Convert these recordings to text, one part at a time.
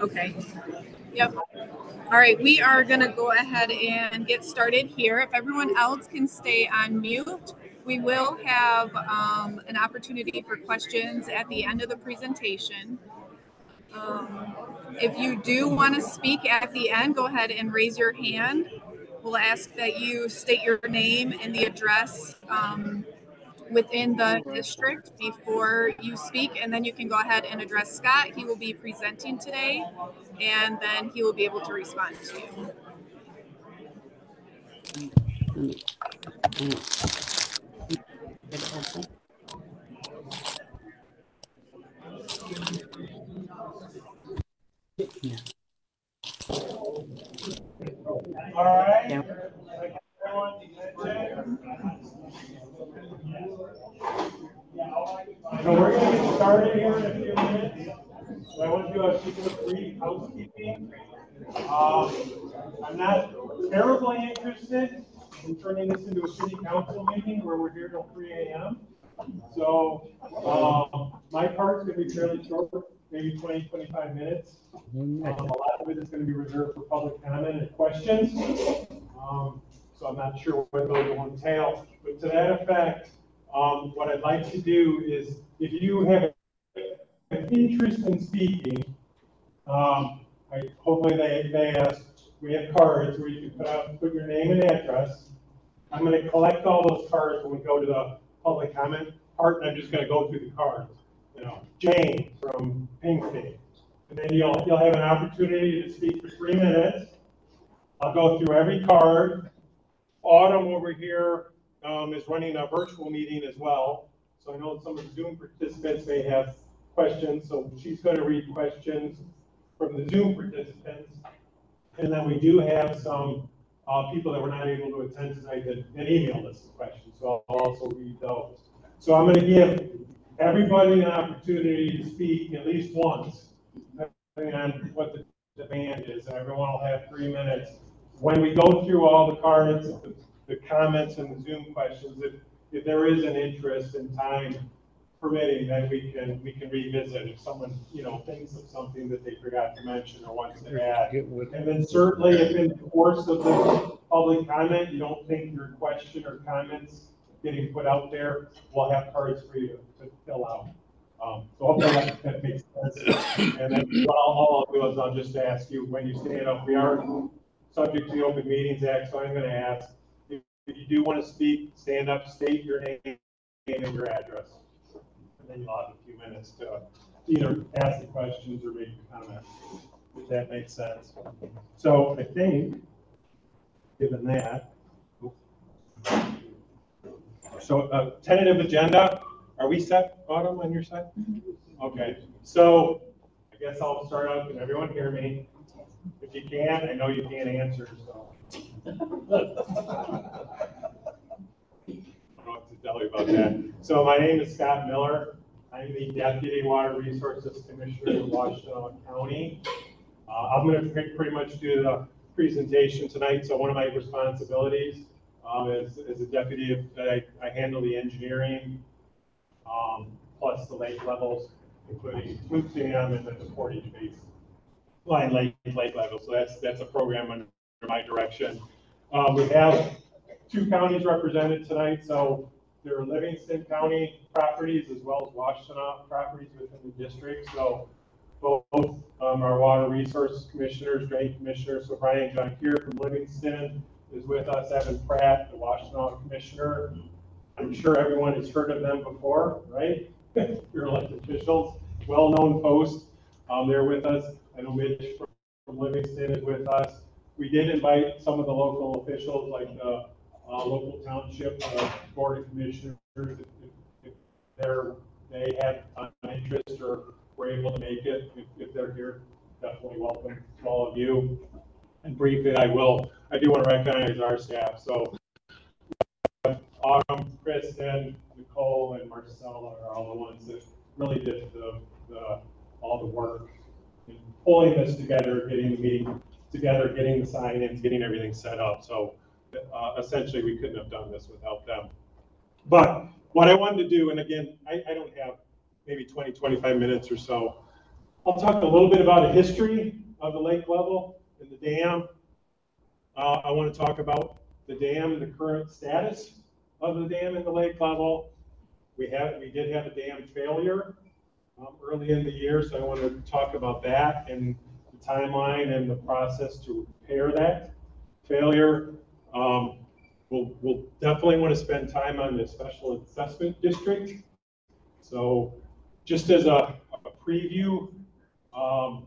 Okay. Yep. All right, we are going to go ahead and get started here. If everyone else can stay on mute, we will have um, an opportunity for questions at the end of the presentation. Um, if you do want to speak at the end, go ahead and raise your hand. We'll ask that you state your name and the address um, within the district before you speak, and then you can go ahead and address Scott. He will be presenting today, and then he will be able to respond to you. Yeah. All right. Yeah. So we're gonna get started here in a few minutes. So I want to do a super brief housekeeping. Um, I'm not terribly interested in turning this into a city council meeting where we're here till three AM. So, um, my part's gonna be fairly short, maybe 20, 25 minutes. Um, a lot of it is gonna be reserved for public comment and questions. Um, so I'm not sure what those will entail. But to that effect, um, what I'd like to do is, if you have an interest in speaking, um, I, hopefully they, they ask, we have cards where you can put out, put your name and address. I'm gonna collect all those cards when we go to the public comment part, and I'm just gonna go through the cards. You know, Jane from Pink State. And then you'll, you'll have an opportunity to speak for three minutes. I'll go through every card. Autumn over here, um, is running a virtual meeting as well. So I know some of the Zoom participants may have questions, so she's gonna read questions from the Zoom participants. And then we do have some, uh, people that were not able to attend tonight that, that emailed us the questions, so I'll also read those. So I'm gonna give everybody an opportunity to speak at least once, depending on what the demand is, and everyone will have three minutes. When we go through all the cards, the, comments and the Zoom questions, if, if there is an interest in time permitting, then we can, we can revisit if someone, you know, thinks of something that they forgot to mention or wants to add. And then certainly if in the course of the public comment, you don't think your question or comments getting put out there, we'll have cards for you to to fill out. Um, so hopefully that, that makes sense. And then what I'll, all I'll do is I'll just ask you, when you stand up, we are subject to the Open Meetings Act, so I'm gonna ask, if, you do wanna speak, stand up, state your name and your address. And then you'll have a few minutes to either ask the questions or make a comment, if that makes sense. So I think, given that. So, uh, tentative agenda, are we set, Autumn, on your side? Okay, so I guess I'll start out, can everyone hear me? If you can, I know you can't answer, so. I don't know what to tell you about that. So my name is Scott Miller. I'm the Deputy Water Resources Commissioner in Washtenaw County. Uh, I'm gonna pretty much do the presentation tonight, so one of my responsibilities, um, as, as a deputy, I, I handle the engineering, um, plus the lake levels, including Smooth and the Portage Base line lake, lake level, so that's, that's a program under my direction. Um, we have two counties represented tonight, so there are Livingston County properties as well as Washtenaw properties within the district, so both, um, our water resource commissioners, drain commissioners, so Brian Jonckheere from Livingston is with us, Evan Pratt, the Washtenaw commissioner. I'm sure everyone has heard of them before, right? Your elected officials, well-known post, um, they're with us. I know Mitch from Livingston is with us. We did invite some of the local officials, like the, uh, local township, uh, board of commissioners, if, if- they're, they have an interest or were able to make it, if, if they're here, definitely welcome to all of you. And briefly, I will, I do want to recognize our staff, so Autumn, Kristen, Nicole, and Marcella are all the ones that really did the, the, all the work in pulling this together, getting the meeting together, getting the sign-ins, getting everything set up. So uh, essentially, we couldn't have done this without them. But what I wanted to do, and again, I, I don't have maybe 20, 25 minutes or so. I'll talk a little bit about a history of the lake level and the dam. Uh, I want to talk about the dam, and the current status of the dam and the lake level. We had, we did have a dam failure um, early in the year, so I want to talk about that and timeline and the process to repair that failure. Um, we'll, we'll definitely want to spend time on the special assessment district. So just as a, a preview, um,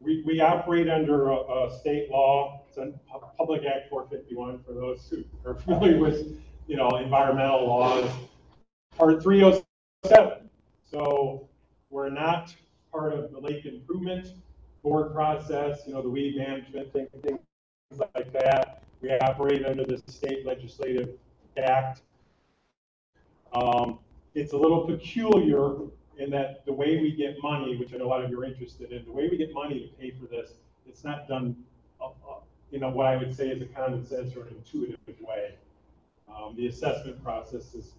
we, we operate under a, a state law, it's a Public Act 451 for those who are familiar with, you know, environmental laws, Part 307. So we're not part of the lake improvement board process, you know, the weed management thing, things like that. We operate under the state legislative act. Um, it's a little peculiar in that the way we get money, which I know a lot of you are interested in, the way we get money to pay for this, it's not done, uh, uh, you know, what I would say is a common sense or an intuitive way. Um, the assessment process is,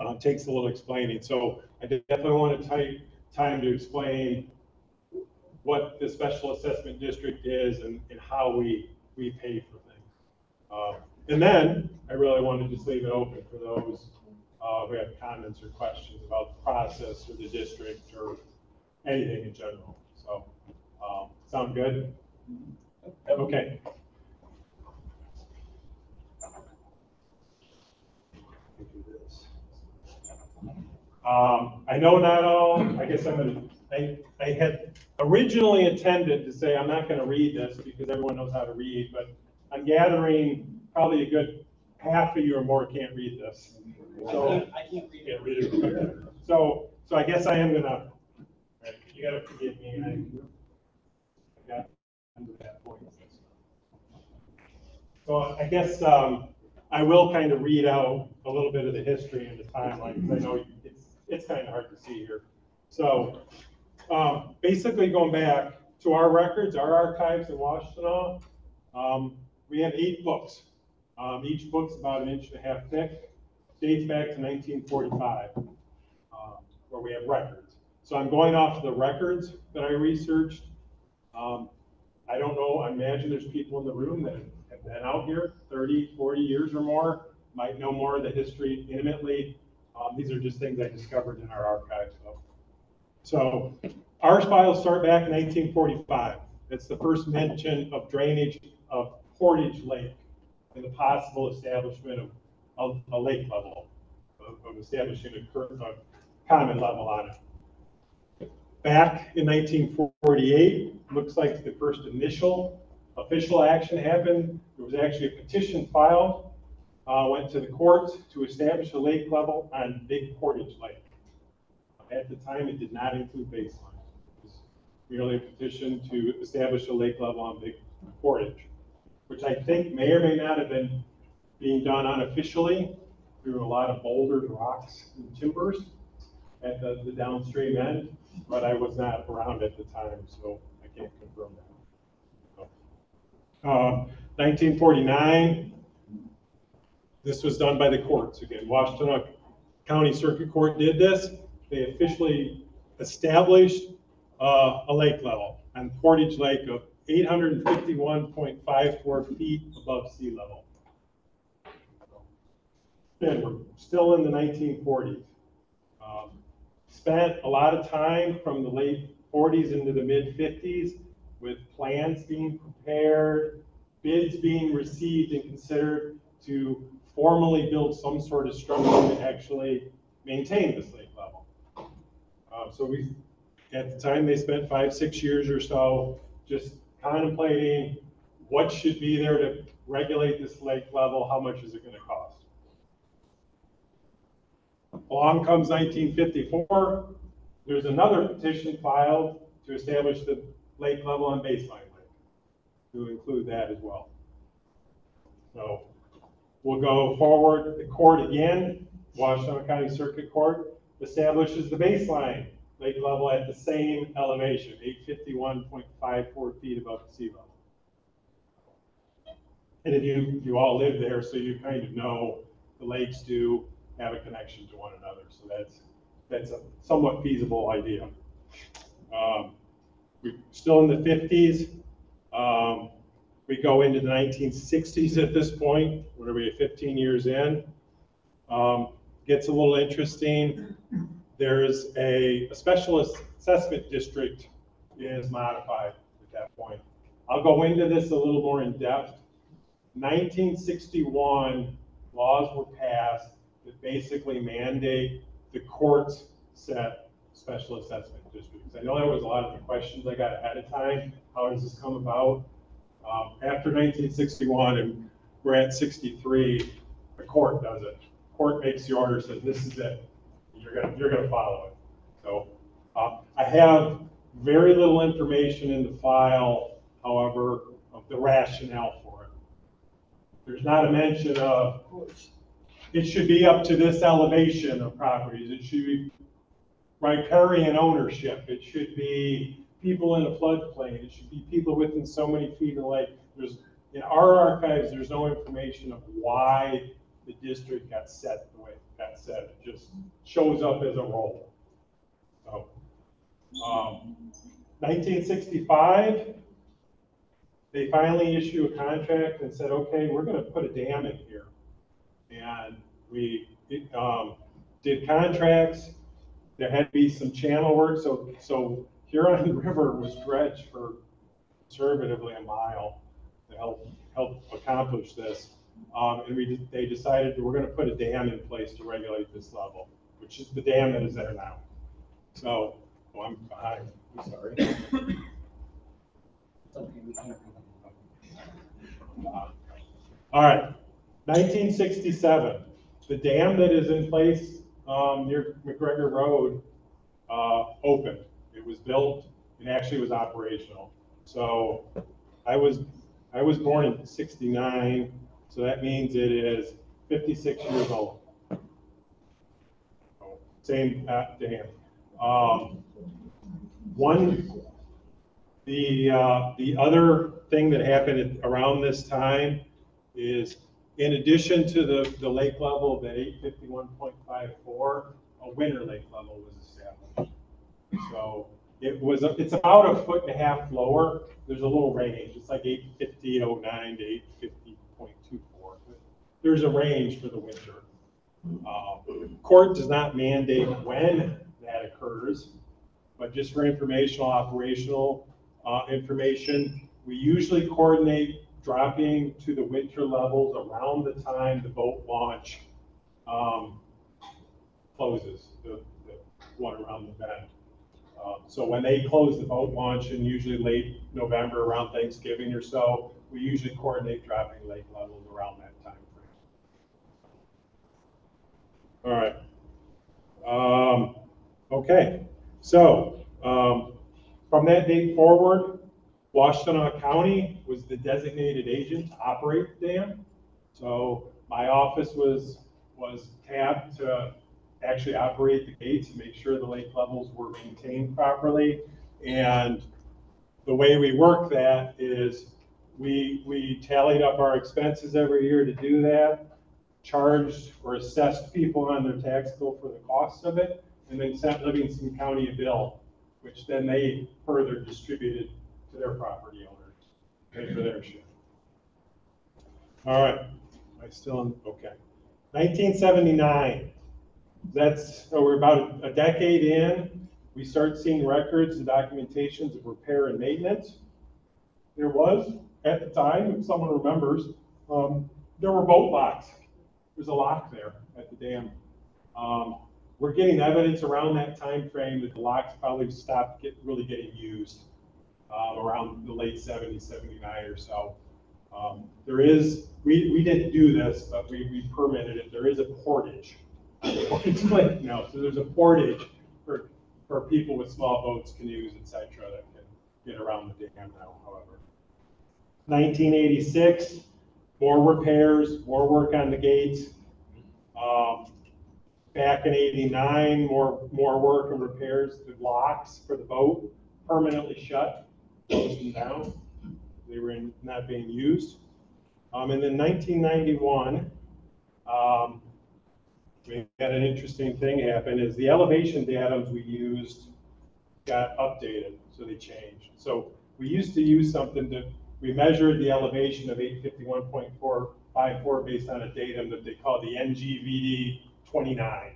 uh, takes a little explaining. So I definitely want to take time to explain what the special assessment district is and, and how we, we pay for things. Uh, and then I really want to just leave it open for those uh, who have comments or questions about the process or the district or anything in general. So, um, sound good? Okay. Um, I know not all, I guess I'm gonna, I, I had originally intended to say I'm not gonna read this because everyone knows how to read, but I'm gathering probably a good half of you or more can't read this. So, I can't read can't read it. Okay. So, so I guess I am gonna, you gotta forgive me, I, I got under that point. So I guess, um, I will kind of read out a little bit of the history and the timeline, because I know it's, it's kind of hard to see here. So, um, basically going back to our records, our archives in Washtenaw, um, we have eight books. Um, each book's about an inch and a half thick, dates back to nineteen forty-five, um, where we have records. So I'm going off the records that I researched. Um, I don't know, I imagine there's people in the room that have been out here 30, 40 years or more, might know more of the history intimately. Um, these are just things I discovered in our archives. So, so our files start back in 1945. It's the first mention of drainage of Portage Lake and the possible establishment of, of a lake level, of, of establishing a, cur- a common level on it. Back in 1948, looks like the first initial official action happened. There was actually a petition filed, uh, went to the courts to establish a lake level on Big Portage Lake. At the time, it did not include baseline. It was merely a petition to establish a lake level on Big Portage, which I think may or may not have been being done unofficially through a lot of boulders, rocks, and timbers at the, the downstream end, but I was not around at the time, so I can't confirm that. Um, 1949, this was done by the courts. Again, Washtenaw County Circuit Court did this. They officially established uh, a lake level on Portage Lake of 851.54 feet above sea level. Again, we're still in the 1940s. Um, Spent a lot of time from the late 40s into the mid 50s with plans being prepared, bids being received and considered to formally build some sort of structure to actually maintain this lake. Uh, so we, at the time, they spent five, six years or so just contemplating what should be there to regulate this lake level, how much is it gonna cost? Along comes 1954, there's another petition filed to establish the lake level on baseline lake, to include that as well. So we'll go forward, the court again, Washtenaw County Circuit Court establishes the baseline lake level at the same elevation, 851.54 feet above the sea level. And then you, you all live there, so you kind of know the lakes do have a connection to one another, so that's that's a somewhat feasible idea. Um, We're still in the fifties. Um, we go into the nineteen sixties at this point, what are we, fifteen years in? Um, gets a little interesting. There's a, a special assessment district is modified at that point. I'll go into this a little more in depth. Nineteen sixty-one, laws were passed that basically mandate the courts set special assessment districts. I know there was a lot of questions I got ahead of time. How does this come about? Um, after nineteen sixty-one, and we're at sixty-three, the court does it. Court makes the order, says this is it. You're gonna, you're gonna follow it. So, uh, I have very little information in the file, however, of the rationale for it. There's not a mention of, it should be up to this elevation of properties. It should be riparian ownership. It should be people in a floodplain. It should be people within so many feet of the lake. There's, in our archives, there's no information of why the district got set the way got set. It just shows up as a role. So, um, 1965, they finally issue a contract and said, okay, we're gonna put a dam in here. And we, um, did contracts, there had to be some channel work, so, so Huron River was dredged for conservatively a mile to help, help accomplish this. Um, and we, they decided we're gonna put a dam in place to regulate this level, which is the dam that is there now. So, oh, I'm behind, I'm sorry. Uh, All right, nineteen sixty-seven, the dam that is in place, um, near McGregor Road, uh, opened. It was built and actually was operational. So I was, I was born in sixty-nine, so that means it is fifty-six years old. Same uh, dam. Um, one, the, uh, the other thing that happened around this time is in addition to the, the lake level of eight fifty-one point five four, a winter lake level was established. So it was, a- it's about a foot and a half lower. There's a little range. It's like eight fifty oh nine to eight fifty point two four. There's a range for the winter. Um, Court does not mandate when that occurs, but just for informational, operational, uh, information, we usually coordinate dropping to the winter levels around the time the boat launch, um, closes, the, the one around the bend. Uh, So when they close the boat launch in usually late November, around Thanksgiving or so, we usually coordinate dropping lake levels around that time frame. All right. Um, okay, so, um, from that date forward, Washtenaw County was the designated agent to operate the dam. So my office was, was tabbed to actually operate the gates and make sure the lake levels were maintained properly. And the way we work that is we, we tallied up our expenses every year to do that, charged or assessed people on their tax bill for the cost of it, and then sent Livingston County a bill, which then they further distributed to their property owners, pay for their share. All right, I still okay. Nineteen seventy-nine, that's, so we're about a decade in, we start seeing records and documentations of repair and maintenance. There was, at the time, if someone remembers, um, there were boat locks. There's a lock there at the dam. Um, we're getting evidence around that time frame that the locks probably stopped get, really getting used um, around the late 70s, 79 or so. Um, there is, we, we didn't do this, but we, we permitted it. There is a portage. It's like, no, so there's a portage for, for people with small boats, canoes, etc. that can get around the dam now, however. 1986, more repairs, more work on the gates. Um, back in 89, more, more work and repairs, the locks for the boat permanently shut closed down. They were in, not being used. Um, and then 1991, um, we had an interesting thing happen, is the elevation datums we used got updated, so they changed. So we used to use something that, we measured the elevation of eight fifty-one point four five four based on a datum that they call the NGVD twenty-nine.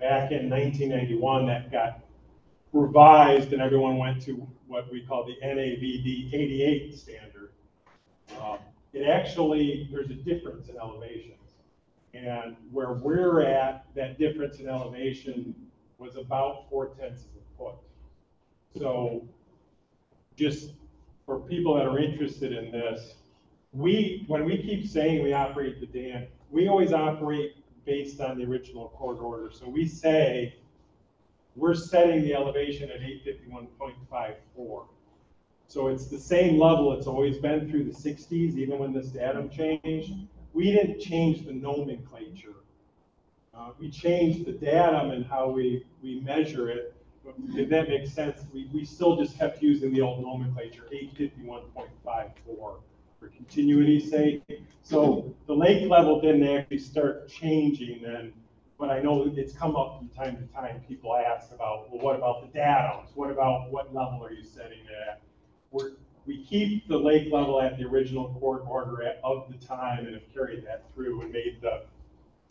Back in nineteen ninety-one, that got revised and everyone went to what we call the NAVD eighty-eight standard. Um, It actually, there's a difference in elevations. And where we're at, that difference in elevation was about four tenths of a foot. So just for people that are interested in this, we, when we keep saying we operate the dam, we always operate based on the original court order. So we say, we're setting the elevation at eight fifty-one point five four. So it's the same level it's always been through the sixties, even when this datum changed. We didn't change the nomenclature. Uh, we changed the datum and how we, we measure it. If that makes sense, we, we still just kept using the old nomenclature, eight fifty-one point five four for continuity's sake. So the lake level didn't actually start changing then, but I know it's come up from time to time. People ask about, well, what about the datums? What about, what level are you setting it at? We're, we keep the lake level at the original court order at- of the time and have carried that through and made the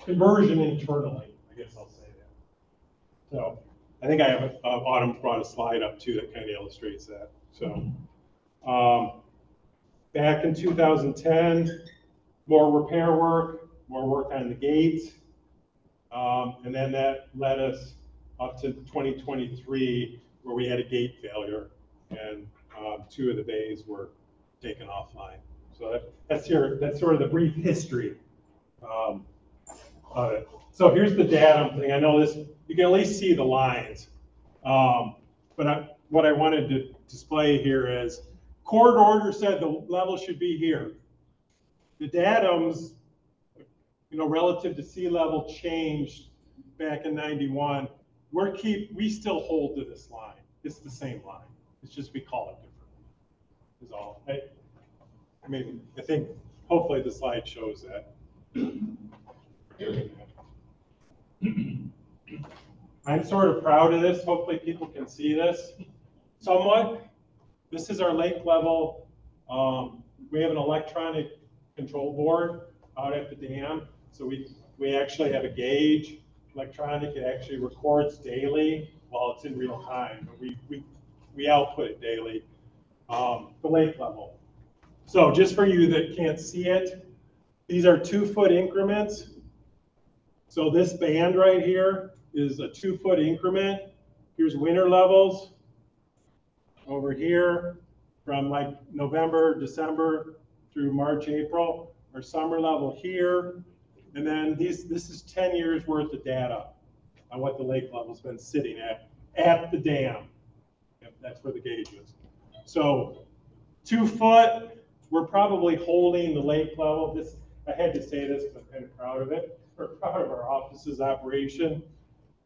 conversion internally, I guess I'll say that. So, I think I have, a- uh, Autumn brought a slide up too that kind of illustrates that, so. Um, back in two thousand ten, more repair work, more work on the gates. Um, and then that led us up to twenty twenty-three, where we had a gate failure, and, um, two of the bays were taken offline. So that, that's that's sort of the brief history, um, of it. So here's the datum thing, I know this, you can at least see the lines. Um, but I, what I wanted to display here is, court order said the level should be here. The datums, you know, relative to sea level changed back in ninety-one. We're keep, we still hold to this line. It's the same line. It's just we call it different. Is all. I, I mean, I think hopefully the slide shows that. I'm sort of proud of this. Hopefully people can see this somewhat. This is our lake level. Um, we have an electronic control board out at the dam. So we, we actually have a gauge, electronic, it actually records daily while it's in real time. But we, we, we output it daily, um, the lake level. So just for you that can't see it, these are two foot increments. So this band right here is a two foot increment. Here's winter levels over here from like November, December through March, April, our summer level here. And then these, this is ten years worth of data on what the lake level's been sitting at, at the dam. Yep, That's where the gauge is. So two foot, we're probably holding the lake level. This, I had to say this because I'm kind of proud of it. We're of our office's operation.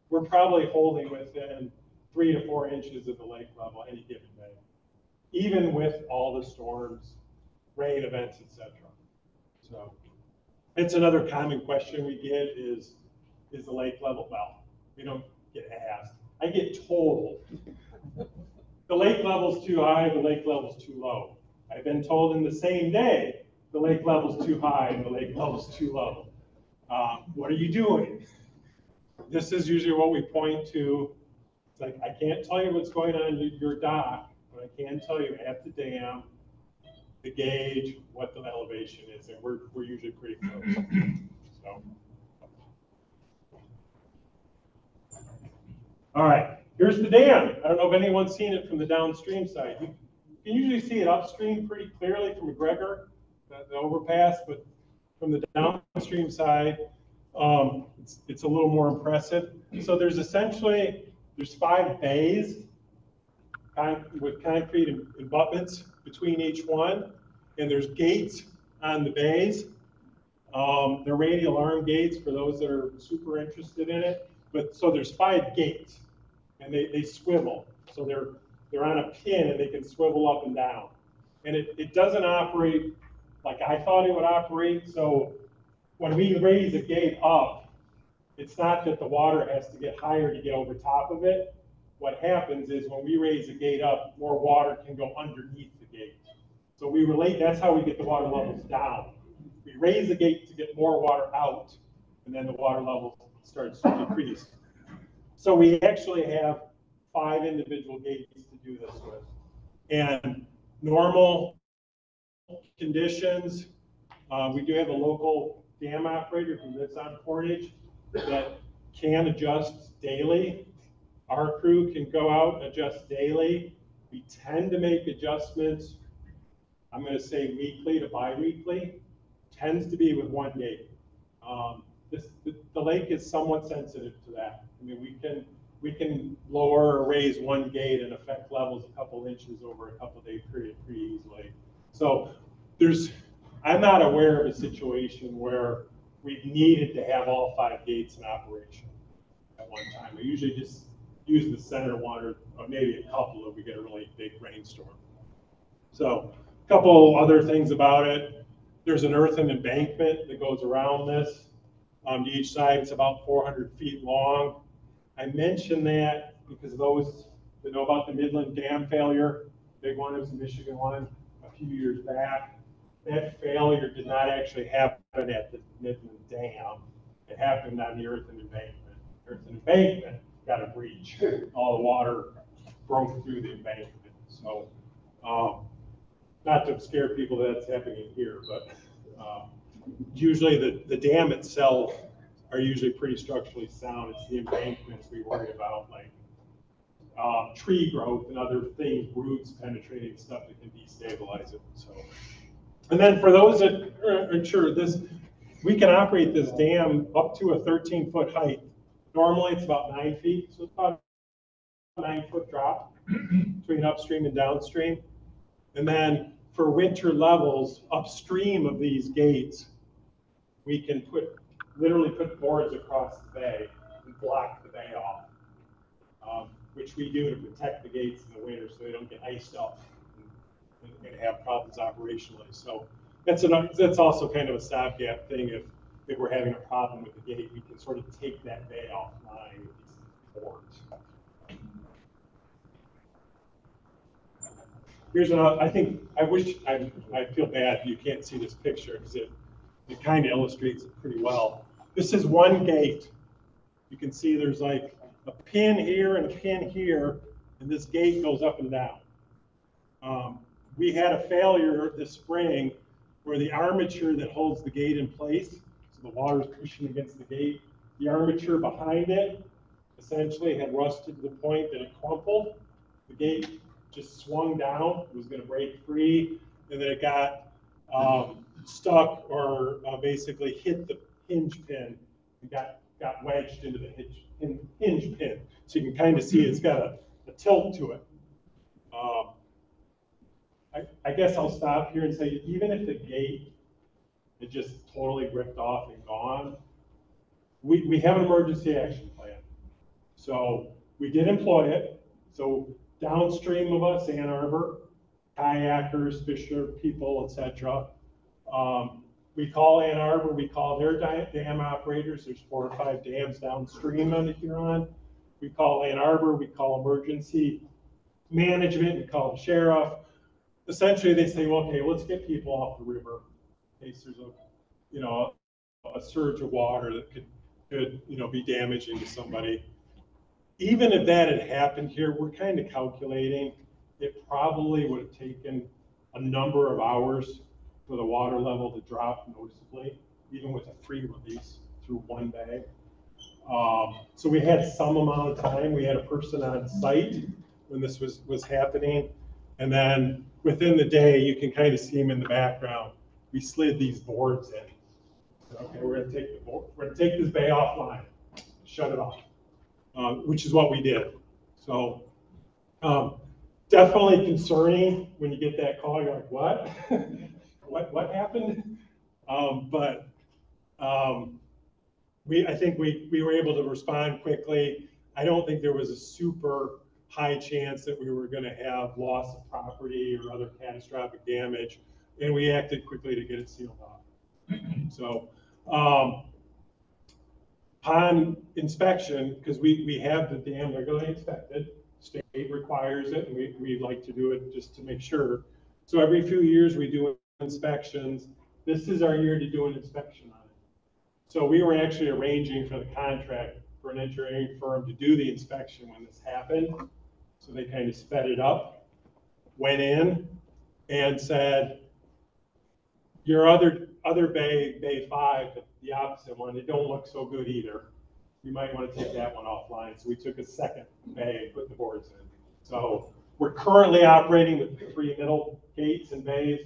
We're probably holding within three to four inches of the lake level any given day, even with all the storms, rain events, etc. So it's another common question we get is, is the lake level, well, we don't get asked. I get told, the lake level's too high, the lake level's too low. I've been told in the same day, the lake level's too high and the lake level's too low. Um, what are you doing? This is usually what we point to. It's like, I can't tell you what's going on in your dock, but I can tell you at the dam, the gauge, what the elevation is, and we're, we're usually pretty close. So. All right, here's the dam. I don't know if anyone's seen it from the downstream side. You can usually see it upstream pretty clearly from McGregor, the, the overpass, but from the downstream side, um, it's, it's a little more impressive. So there's essentially, there's five bays with concrete ab- abutments between each one, and there's gates on the bays. Um, they're radial arm gates for those that are super interested in it. But, so there's five gates, and they, they swivel. So they're, they're on a pin and they can swivel up and down. And it, it doesn't operate like I thought it would operate, so when we raise a gate up, it's not that the water has to get higher to get over top of it. What happens is when we raise the gate up, more water can go underneath the gate. So we relate, that's how we get the water levels down. We raise the gate to get more water out, and then the water level starts to decrease. So we actually have five individual gates to do this with. And normal conditions, uh, we do have a local dam operator who lives on Portage that can adjust daily. Our crew can go out, adjust daily. We tend to make adjustments, I'm gonna say weekly to bi-weekly, tends to be with one gate. Um, this, the, the lake is somewhat sensitive to that. I mean, we can, we can lower or raise one gate and affect levels a couple inches over a couple day period pretty easily. So there's, I'm not aware of a situation where we've needed to have all five gates in operation at one time. We usually just use the center one or, maybe a couple if we get a really big rainstorm. So a couple other things about it. There's an earthen embankment that goes around this. Um, to each side, it's about 400 feet long. I mention that because those that know about the Midland Dam failure, big one, it was the Michigan one few years back. That failure did not actually happen at the Midland Dam. It happened on the earthen embankment. Earthen embankment got a breach. All the water broke through the embankment. So, um, not to scare people that it's happening here, but, um, usually the, the dam itself are usually pretty structurally sound. It's the embankments we worry about, like, um, tree growth and other things, roots penetrating stuff that can destabilize it, so. And then for those that aren't sure, this, we can operate this dam up to a thirteen foot height. Normally, it's about nine feet, so it's about a nine foot drop between upstream and downstream. And then for winter levels upstream of these gates, we can put, literally put boards across the bay and block the bay off. Which we do to protect the gates in the winter so they don't get iced up and, and have problems operationally. So that's an, that's also kind of a stopgap thing. If, if we're having a problem with the gate, we can sort of take that bay offline with these boards. Here's another, I think, I wish, I, I feel bad you can't see this picture because it, it kind of illustrates it pretty well. This is one gate. You can see there's like a pin here and a pin here, and this gate goes up and down. Um, we had a failure this spring where the armature that holds the gate in place, so the water is pushing against the gate, the armature behind it essentially had rusted to the point that it crumpled. The gate just swung down, it was going to break free, and then it got um, stuck or uh, basically hit the hinge pin and got, got wedged into the hinge hinge, pin. So you can kind of see it's got a, a tilt to it. Um, I, I guess I'll stop here and say, even if the gate is just totally ripped off and gone, we, we have an emergency action plan. So we did employ it. So downstream of us, Ann Arbor, kayakers, fisher people, etc. Um, we call Ann Arbor, we call their dam operators, there's four or five dams downstream on the Huron. We call Ann Arbor, we call emergency management, we call the sheriff. Essentially, they say, well, okay, let's get people off the river in case there's a, you know, a surge of water that could, could, you know, be damaging to somebody. Even if that had happened here, we're kind of calculating, it probably would have taken a number of hours for the water level to drop noticeably, even with a free release through one day. Um, so we had some amount of time. We had a person on site when this was, was happening. And then within the day, you can kind of see him in the background. We slid these boards in. Okay, we're gonna take the board, we're gonna take this bay offline, shut it off, uh, which is what we did. So, um, definitely concerning when you get that call, you're like, what? what, what happened? Um, but, um, we, I think we, we were able to respond quickly. I don't think there was a super high chance that we were gonna have loss of property or other catastrophic damage. And we acted quickly to get it sealed off. So, um, Upon inspection, because we, we have the dam regularly inspected, state requires it, and we, we like to do it just to make sure. So every few years, we do inspections. This is our year to do an inspection on it. So we were actually arranging for the contract for an engineering firm to do the inspection when this happened. So they kind of sped it up, went in and said, your other, other bay, bay five, the opposite one, it don't look so good either. You might want to take that one offline. So we took a second bay and put the boards in. So we're currently operating with the three middle gates and bays.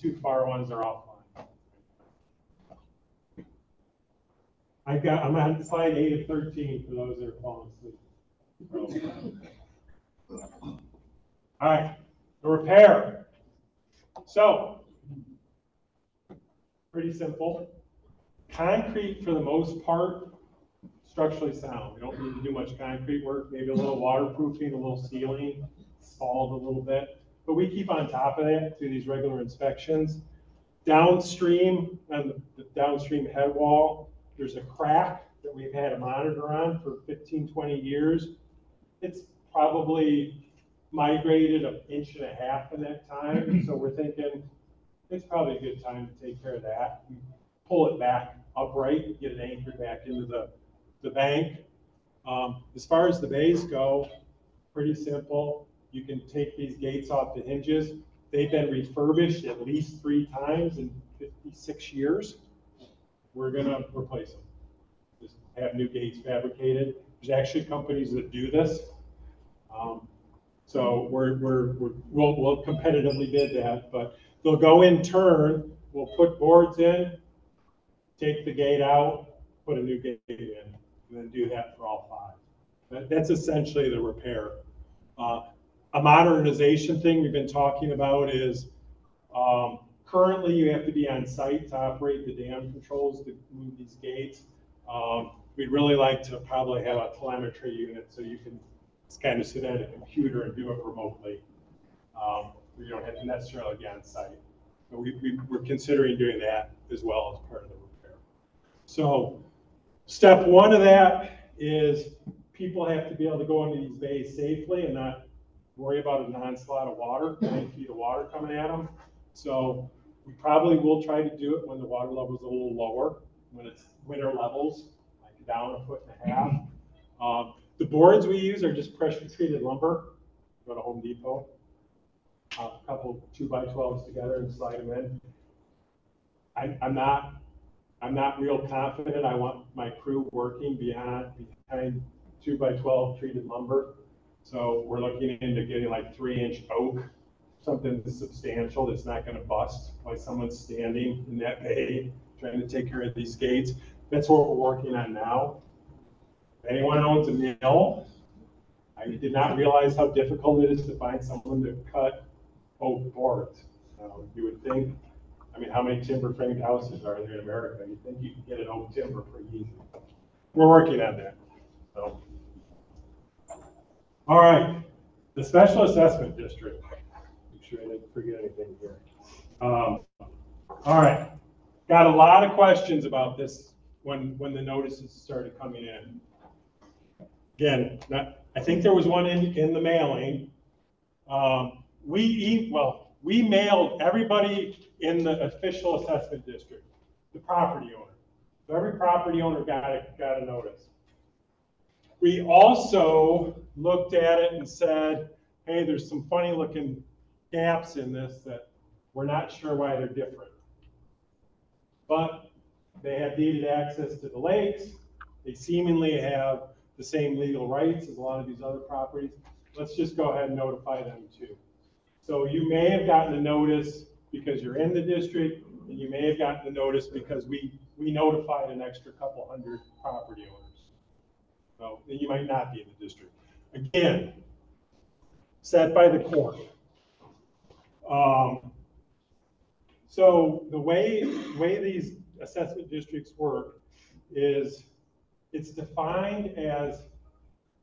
Two far ones are offline. I've got, I'm on slide eight of thirteen for those that are falling asleep. All right, the repair. So, pretty simple. Concrete, for the most part, structurally sound. We don't need to do much concrete work, maybe a little waterproofing, a little sealing, spalled a little bit. But we keep on top of that through these regular inspections. Downstream, on the- downstream head wall, there's a crack that we've had a monitor on for 15, 20 years. It's probably migrated an inch and a half in that time, so we're thinking it's probably a good time to take care of that. Pull it back upright, get it anchored back into the, the bank. Um, as far as the bays go, pretty simple. You can take these gates off the hinges. They've been refurbished at least three times in fifty-six years. We're gonna replace them. Just have new gates fabricated. There's actually companies that do this. Um, So we're, we're, we're- we'll, we'll competitively bid that, but they'll go in turn, we'll put boards in, take the gate out, put a new gate in, and then do that for all five. That, that's essentially the repair. Uh, A modernization thing we've been talking about is, um, currently you have to be on site to operate the dam controls to move these gates. Um, We'd really like to probably have a telemetry unit so you can kind of sit at a computer and do it remotely. Um, You don't have to necessarily be on site. But we, we, we're considering doing that as well as part of the repair. So step one of that is people have to be able to go into these bays safely and not worry about an onslaught of water, nine feet of water coming at them. So we probably will try to do it when the water level is a little lower, when it's winter levels, like down a foot and a half. Um, the boards we use are just pressure treated lumber. Go to Home Depot. uh, A couple two by twelves together and slide them in. I, I'm not, I'm not real confident. I want my crew working beyond, behind two by twelve treated lumber. So we're looking into getting like three inch oak, something substantial that's not gonna bust while someone's standing in that bay trying to take care of these gates. That's what we're working on now. Anyone owns a mill, I did not realize how difficult it is to find someone to cut oak boards. Um, You would think, I mean, how many timber framed houses are there in America? You'd think you can get an oak timber pretty easy. We're working on that, so. All right, the special assessment district. Make sure I didn't forget anything here. Um, All right, got a lot of questions about this when, when the notices started coming in. Again, not, I think there was one in, in the mailing. Um, we, e- well, we mailed everybody in the official assessment district, the property owner. So every property owner got a, got a notice. We also looked at it and said, hey, there's some funny looking gaps in this that we're not sure why they're different. But they have deeded access to the lakes. They seemingly have the same legal rights as a lot of these other properties. Let's just go ahead and notify them too. So you may have gotten a notice because you're in the district, and you may have gotten the notice because we, we notified an extra couple hundred property owners. So then you might not be in the district. Again, set by the court. Um, so the way, way these assessment districts work is it's defined as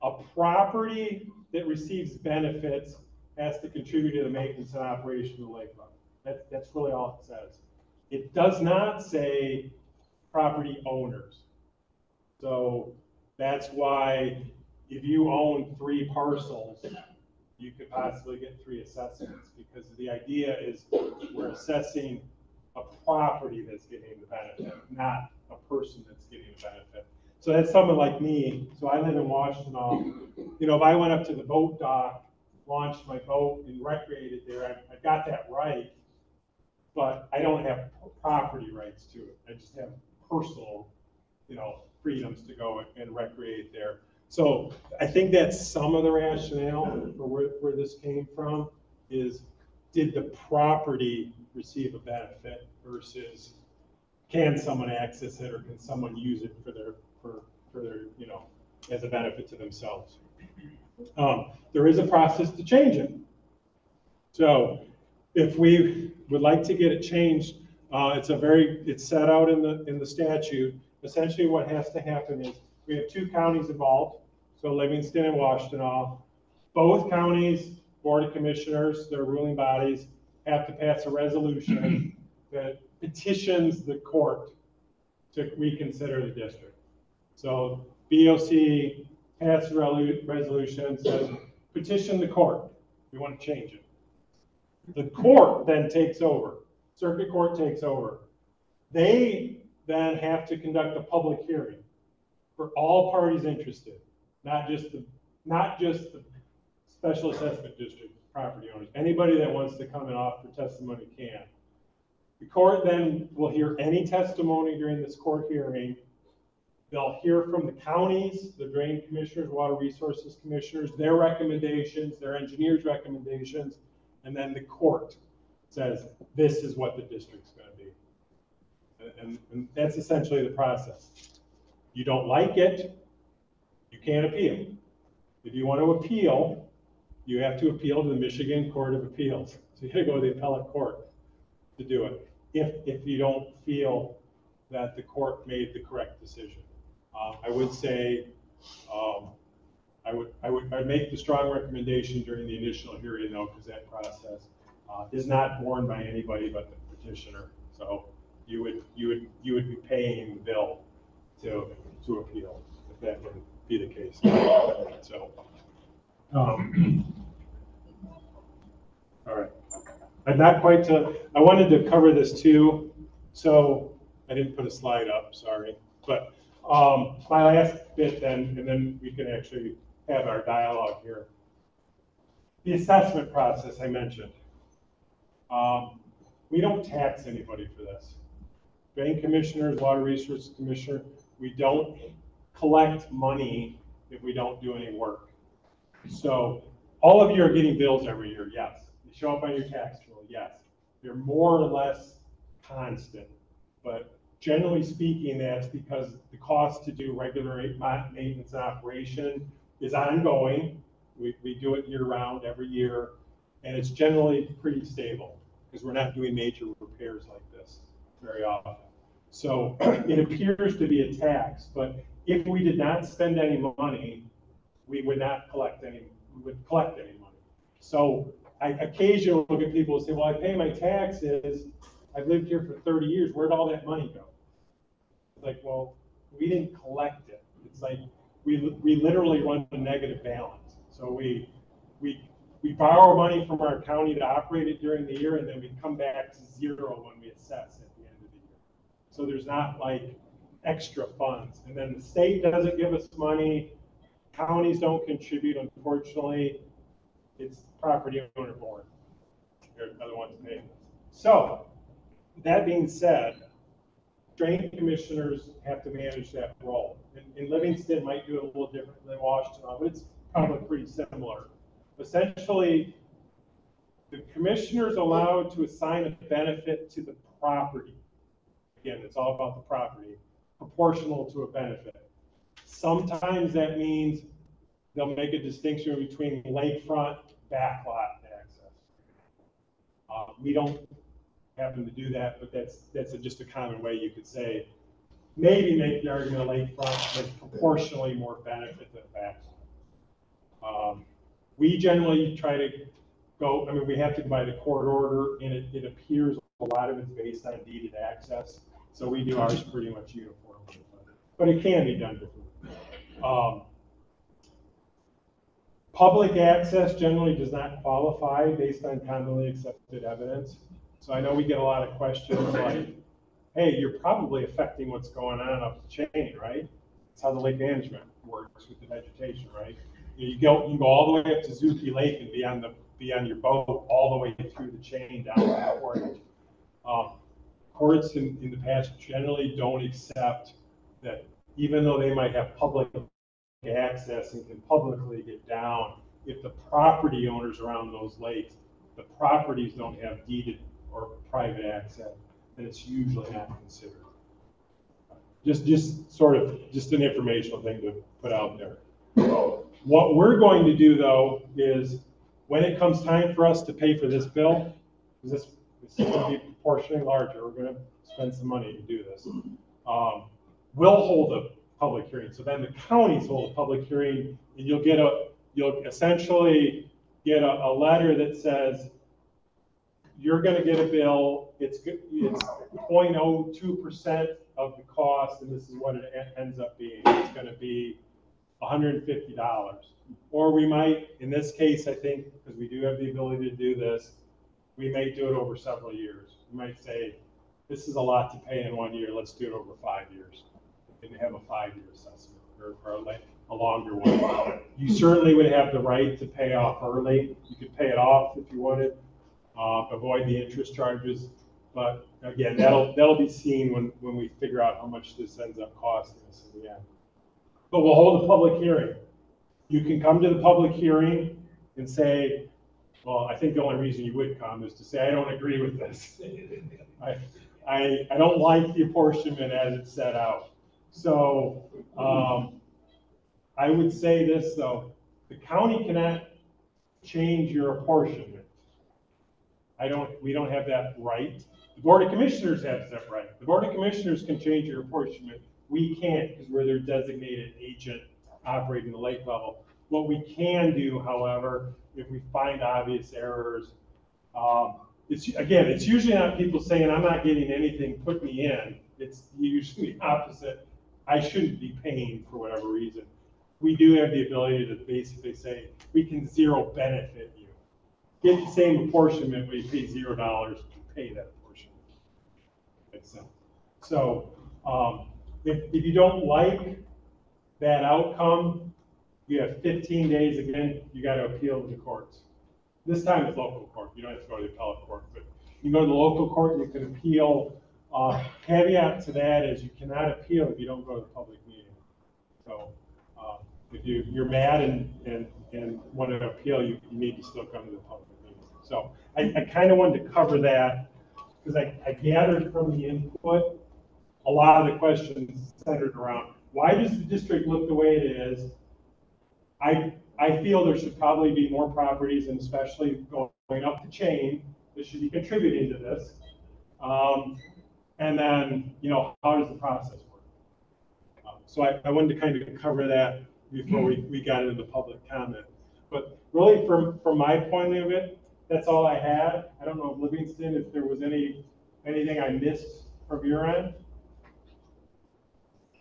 a property that receives benefits has to contribute to the maintenance and operation of the lakefront. That's, that's really all it says. It does not say property owners. So that's why if you own three parcels, you could possibly get three assessments, because the idea is we're assessing a property that's getting the benefit, not a person that's getting the benefit. So that's someone like me, so I live in Washington, you know, if I went up to the boat dock, launched my boat and recreated there, I, I got that right. But I don't have property rights to it, I just have personal, you know, freedoms to go and recreate there. So I think that's some of the rationale for where, where this came from, is did the property receive a benefit versus can someone access it or can someone use it for their, for, for their, you know, as a benefit to themselves? Um, there is a process to change it. So if we would like to get it changed, uh, it's a very, it's set out in the, in the statute. Essentially what has to happen is, we have two counties involved, so Livingston and Washtenaw. Both counties, Board of Commissioners, their ruling bodies, have to pass a resolution that petitions the court to reconsider the district. So BOC passes a resolution, says petition the court, we want to change it. The court then takes over, circuit court takes over. They then have to conduct a public hearing for all parties interested, not just the, not just the special assessment district property owners. Anybody that wants to come and offer testimony can. The court then will hear any testimony during this court hearing. They'll hear from the counties, the drain commissioners, water resources commissioners, their recommendations, their engineers' recommendations, and then the court says, this is what the district's gonna be. And- And, and that's essentially the process. You don't like it, you can't appeal. If you want to appeal, you have to appeal to the Michigan Court of Appeals. So you gotta go to the appellate court to do it, if, if you don't feel that the court made the correct decision. Uh, I would say, um, I would, I would, I'd make the strong recommendation during the initial hearing though, because that process, uh, is not borne by anybody but the petitioner. So you would, you would, you would be paying the bill to, to appeal, if that would be the case. So, um, all right. I'm not quite to, I wanted to cover this too, so I didn't put a slide up, sorry. But, um, my last bit then, and then we can actually have our dialogue here. The assessment process I mentioned. Um, we don't tax anybody for this. Bank commissioners, water resources commissioner, we don't collect money if we don't do any work. So all of you are getting bills every year, yes. They show up on your tax bill, yes. They're more or less constant. But generally speaking, that's because the cost to do regular maintenance and operation is ongoing. We, we do it year round, every year, and it's generally pretty stable because we're not doing major repairs like this very often. So it appears to be a tax, but if we did not spend any money, we would not collect any, we would collect any money. So I occasionally look at people and say, well, I pay my taxes, I've lived here for thirty years, where'd all that money go? It's like, well, we didn't collect it. It's like, we, we literally run a negative balance. So we, we, we borrow money from our county to operate it during the year, and then we come back to zero when we assess at the end of the year. So there's not like extra funds. And then the state doesn't give us money, counties don't contribute, unfortunately. It's property owner board. They're the other ones paying. So, that being said, drain commissioners have to manage that role. And, and Livingston might do it a little different than Washtenaw, but it's probably pretty similar. Essentially, the commissioner's allowed to assign a benefit to the property. Again, it's all about the property, proportional to a benefit. Sometimes that means they'll make a distinction between lakefront, backlot access. Uh, we don't happen to do that, but that's, that's a- just a common way you could say, maybe make the argument lakefront, but proportionally more benefit than backlot. Um, We generally try to go, I mean, we have to by the court order, and it, it appears a lot of it's based on deeded access, so we do ours pretty much uniformly. but it can be done differently. Um, Public access generally does not qualify based on commonly accepted evidence. So I know we get a lot of questions like, hey, you're probably affecting what's going on up the chain, right? That's how the lake management works with the vegetation, right? You go, you go all the way up to Zukey Lake and be on the, be on your boat all the way through the chain down to Portage. Um, Courts in, in the past generally don't accept that even though they might have public access and can publicly get down, if the property owners around those lakes, the properties don't have deeded or private access, then it's usually not considered. Just, just sort of, just an informational thing to put out there. What we're going to do though is, when it comes time for us to pay for this bill, this, this is gonna be proportionally larger, we're gonna spend some money to do this. Um, we'll hold a public hearing, so then the counties hold a public hearing, and you'll get a, you'll essentially get a, a letter that says, you're gonna get a bill, it's, it's 0.02 percent of the cost, and this is what it ends up being, it's be hundred and fifty dollars. Or we might, in this case, I think, because we do have the ability to do this, we may do it over several years. We might say, this is a lot to pay in one year, let's do it over five years. And have a five-year assessment, or, or a a longer one. You certainly would have the right to pay off early, you could pay it off if you wanted, uh, avoid the interest charges. But again, that'll, that'll be seen when, when we figure out how much this ends up costing us in the end. But we'll hold a public hearing. You can come to the public hearing and say, well, I think the only reason you would come is to say, I don't agree with this. I, I, I don't like the apportionment as it's set out. So, um, I would say this, though, the county cannot change your apportionment. I don't, we don't have that right. The Board of Commissioners has that right. The Board of Commissioners can change your apportionment. We can't because we're their designated agent operating the lake level. What we can do, however, if we find obvious errors, um, it's, again, it's usually not people saying, I'm not getting anything, put me in. It's usually the opposite. I shouldn't be paying for whatever reason. We do have the ability to basically say, we can zero benefit you. Get the same apportionment, you pay zero dollars to pay that apportionment. So, um, if, if you don't like that outcome, you have fifteen days, again, you gotta appeal to the courts. This time it's local court, you don't have to go to the appellate court, but you go to the local court, and you can appeal. Uh, caveat to that is you cannot appeal if you don't go to the public meeting. So, uh, if you, you're mad and, and, and want to appeal, you, you need to still come to the public meeting. So I, I kind of wanted to cover that, because I, I gathered from the input, a lot of the questions centered around, why does the district look the way it is? I, I feel there should probably be more properties, and especially going up the chain, that should be contributing to this. Um, and then, you know, how does the process work? Um, So I, I wanted to kind of cover that before we, we got into the public comment. But really, from, from my point of it, that's all I had. I don't know, Livingston, if there was any, anything I missed from your end?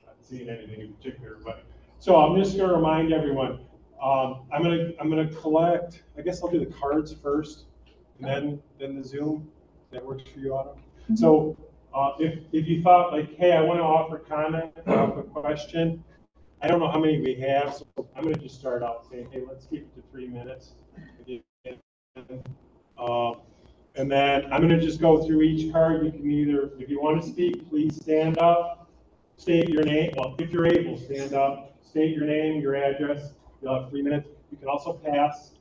Not seeing anything in particular, but, so I'm just gonna remind everyone, um, I'm gonna, I'm gonna collect, I guess I'll do the cards first, and then, then the Zoom. That works for you, Autumn? So, uh, if, if you thought like, hey, I wanna offer comment, offer a question, I don't know how many we have, so I'm gonna just start out saying, hey, let's keep it to three minutes. Um, and then I'm gonna just go through each card. You can either, if you want to speak, please stand up, state your name. Well, if you're able, stand up, state your name, your address. You'll have three minutes. You can also pass.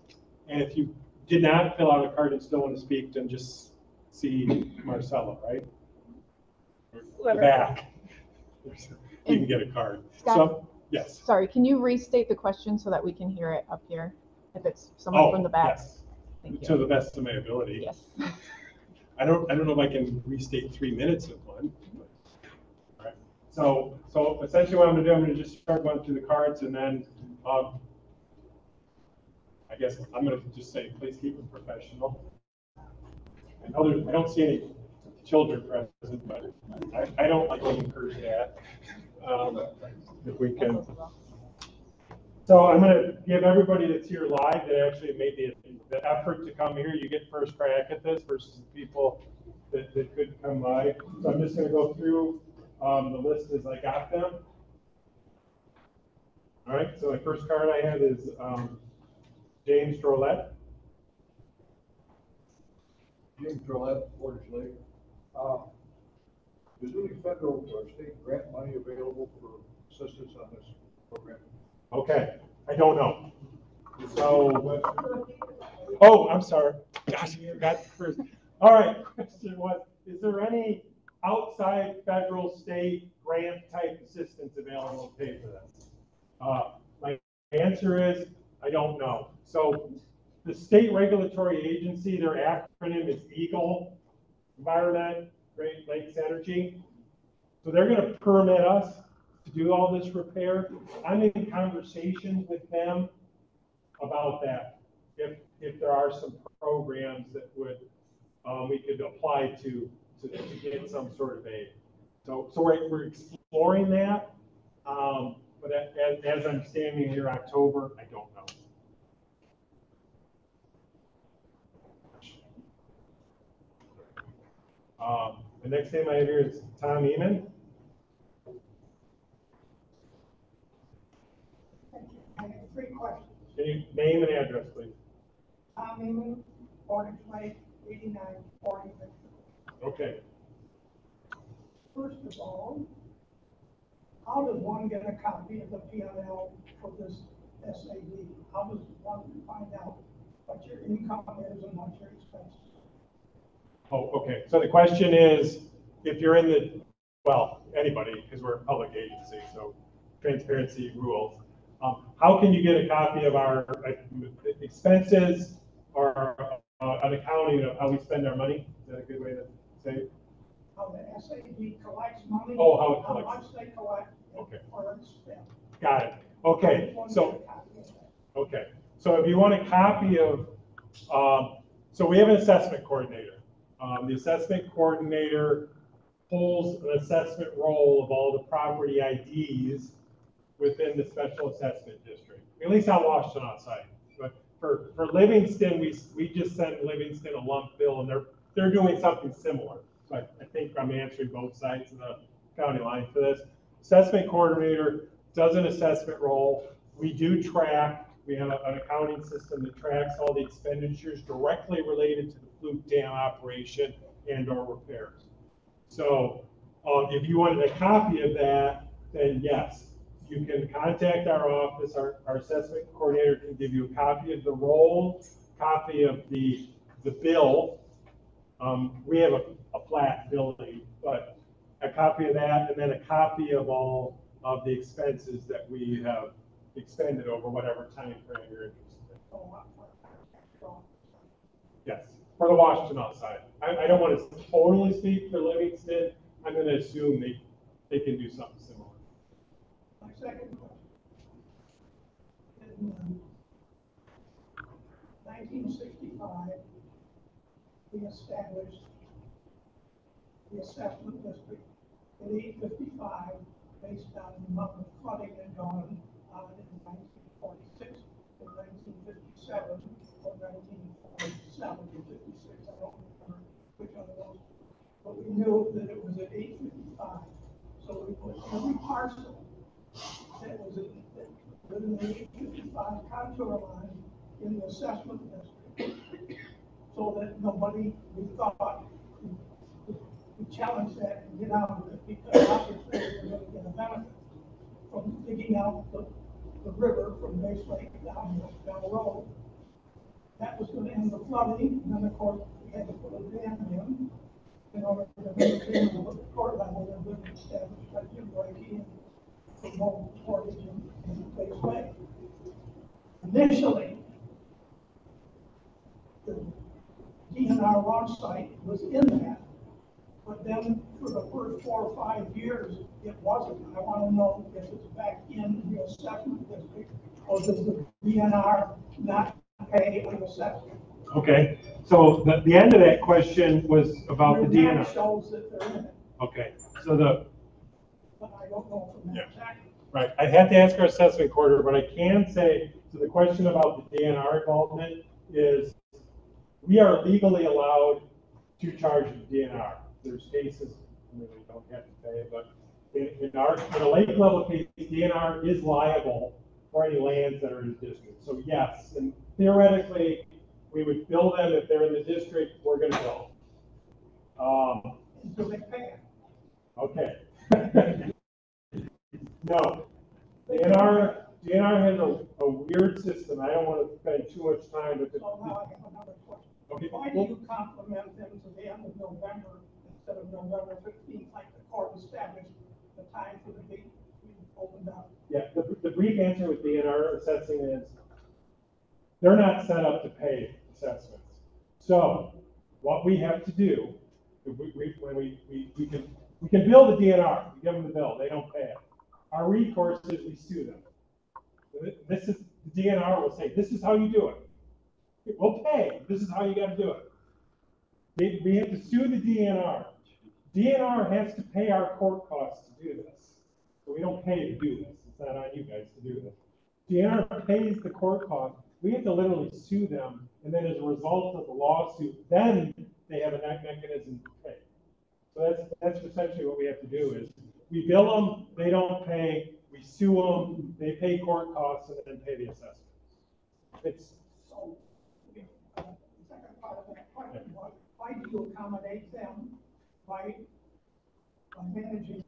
And if you did not fill out a card and still want to speak, then just see Marcella, right? The back. You can get a card. So, yes. Sorry, can you restate the question so that we can hear it up here? If it's someone Oh, from the back? yes. Thank To you. the best of my ability. Yes. I don't, I don't know if I can restate three minutes of one. but- All right. So, so essentially what I'm gonna do, I'm gonna just start going through the cards and then, um, I guess I'm gonna just say, please keep it professional. I know I don't see any children present, but I, I don't like being cursed at. um, if we can. So I'm gonna give everybody that's here live that actually made the, the effort to come here, you get first crack at this versus the people that, that couldn't come by. So I'm just gonna go through, um, the list as I got them. All right, so the first card I have is, um, James Drollet. James Drollet, Portage Lake. Uh, Is there any federal or state grant money available for assistance on this program? Okay, I don't know. So, oh, I'm sorry. Gosh, I forgot first. All right, question was, is there any outside federal, state grant type assistance available to pay for this? Uh, my answer is, I don't know. So the state regulatory agency, their acronym is EGLE, Environment, Great Lakes Energy. So they're gonna permit us to do all this repair. I'm in conversations with them about that. If, if there are some programs that would, um, we could apply to, to, to get some sort of aid. So, so we're, we're exploring that. Um, but as, as I'm standing here October, I don't know. Um, the next name I have here is Tom you. I have three questions. Can you name and address, please? Tom Eman, Portage Lake, eighty-nine forty. Okay. First of all, how does one get a copy of the PNL for this SAD? How does one find out what your income is and what your expenses? Oh, okay. So the question is, if you're in the, well, anybody, because we're a public agency, so transparency rules. Um, how can you get a copy of our uh, expenses or uh, an accounting of how we spend our money? Is that a good way to say it? How the SAD collects money? Oh, how it How much they collect? Okay. Or it's spent. Got it. Okay, so. get a copy of that. Okay, so if you want a copy of, um, so we have an assessment coordinator. Um, the assessment coordinator pulls an assessment roll of all the property IDs within the special assessment district, at least on Washtenaw site. But for, for Livingston, we, we just sent Livingston a lump bill and they're, they're doing something similar. So I, I think I'm answering both sides of the county line for this. Assessment coordinator does an assessment roll. We do track, we have a- an accounting system that tracks all the expenditures directly related to the Flook Dam operation and or repairs. So, uh, if you wanted a copy of that, then yes, you can contact our office, our, our assessment coordinator can give you a copy of the roll, copy of the, the bill. Um, we have a, a flat billing, but a copy of that, and then a copy of all of the expenses that we have expended over whatever time frame you're interested in for the Washtenaw outside. I, I don't want to totally speak for Livingston. I'm going to assume they, they can do something similar. Second. 1965, we established the assessment district in 855 based on the Muffin flooding and gone on in 1946 uh, 1957 or 1947. But we knew that it was at eight fifty-five, so we put every parcel that was in, that within the eight fifty-five contour line in the assessment district. So that nobody, we thought, would- would challenge that and get out of it, because obviously we're gonna get a benefit from digging out the, the river from Base Lake down, the- down the road. That was gonna end the flooding, and then of course, we had to put a dam in, Initially, the DNR launch site was in that, but then for the first four or five years, it wasn't. I want to know if it's back in the assessment district, or does the DNR not pay an assessment? Okay, so the, the end of that question was about the Your map DNR. Shows that they're in it. Okay, so the, but I don't know from Yeah. that exactly. Right, I'd have to ask our assessment quarter, but I can say, to the question about the DNR involvement is, we are legally allowed to charge the DNR. There's cases, I mean, we don't have to pay, but in, in our, in a lake level case, DNR is liable for any lands that are in the district. So yes, and theoretically, we would bill them if they're in the district, we're gonna bill. them. Um, they pay. Okay. No, DNR, DNR has a, a weird system, I don't wanna spend too much time with it. So now I have another question. Okay, Why do you compliment them to the end of November instead of November fifteenth, like the court established the time for the to be opened up? Yeah, the, the brief answer with DNR assessing is, they're not set up to pay assessments. So, what we have to do, we, we, when we, we, we can, we can bill the DNR, we give them the bill, they don't pay it. Our recourse is we sue them. This is, the DNR will say, this is how you do it. We'll pay, this is how you gotta do it. We, we have to sue the DNR. DNR has to pay our court costs to do this. So we don't pay to do this, it's not on you guys to do this. DNR pays the court cost, we have to literally sue them, and then as a result of the lawsuit, then they have a me- mechanism to pay. So that's, that's essentially what we have to do is, we bill them, they don't pay, we sue them, they pay court costs and then pay the assessment. It's, So, uh, second part of that question was, why do you accommodate them by, managing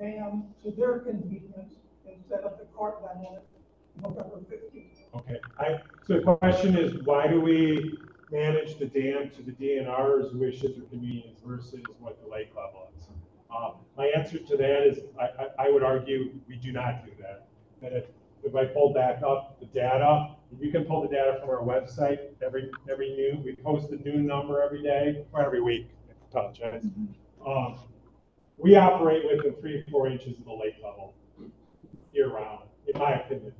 them to their convenience instead of the court at November fifteenth? Okay, I, so the question is, why do we manage the dam to the DNR's wishes or convenience versus what the lake level is? Uh, my answer to that is, I, I, I would argue we do not do that. That if, if I pull back up the data, you can pull the data from our website every, every noon, we post a new number every day, or every week, I apologize. Um, we operate within three, four inches of the lake level year round, in my opinion.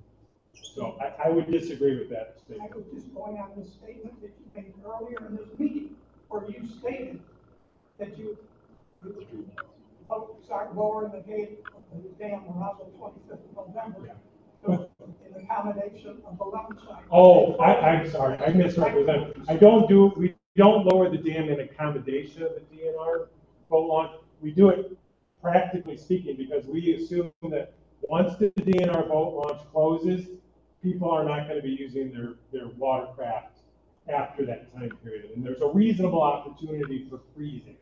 So I, I would disagree with that statement. I statement. just going on the statement that you made earlier in this meeting, where you stated that you hope to start lowering the gate of the dam around the twenty-fifth of November in accommodation of the side. Oh, I, I'm sorry, I misrepresented. I don't do, we don't lower the dam in accommodation of the DNR boat launch. We do it practically speaking because we assume that once the DNR boat launch closes, people are not gonna be using their, their watercraft after that time period. And there's a reasonable opportunity for freezing.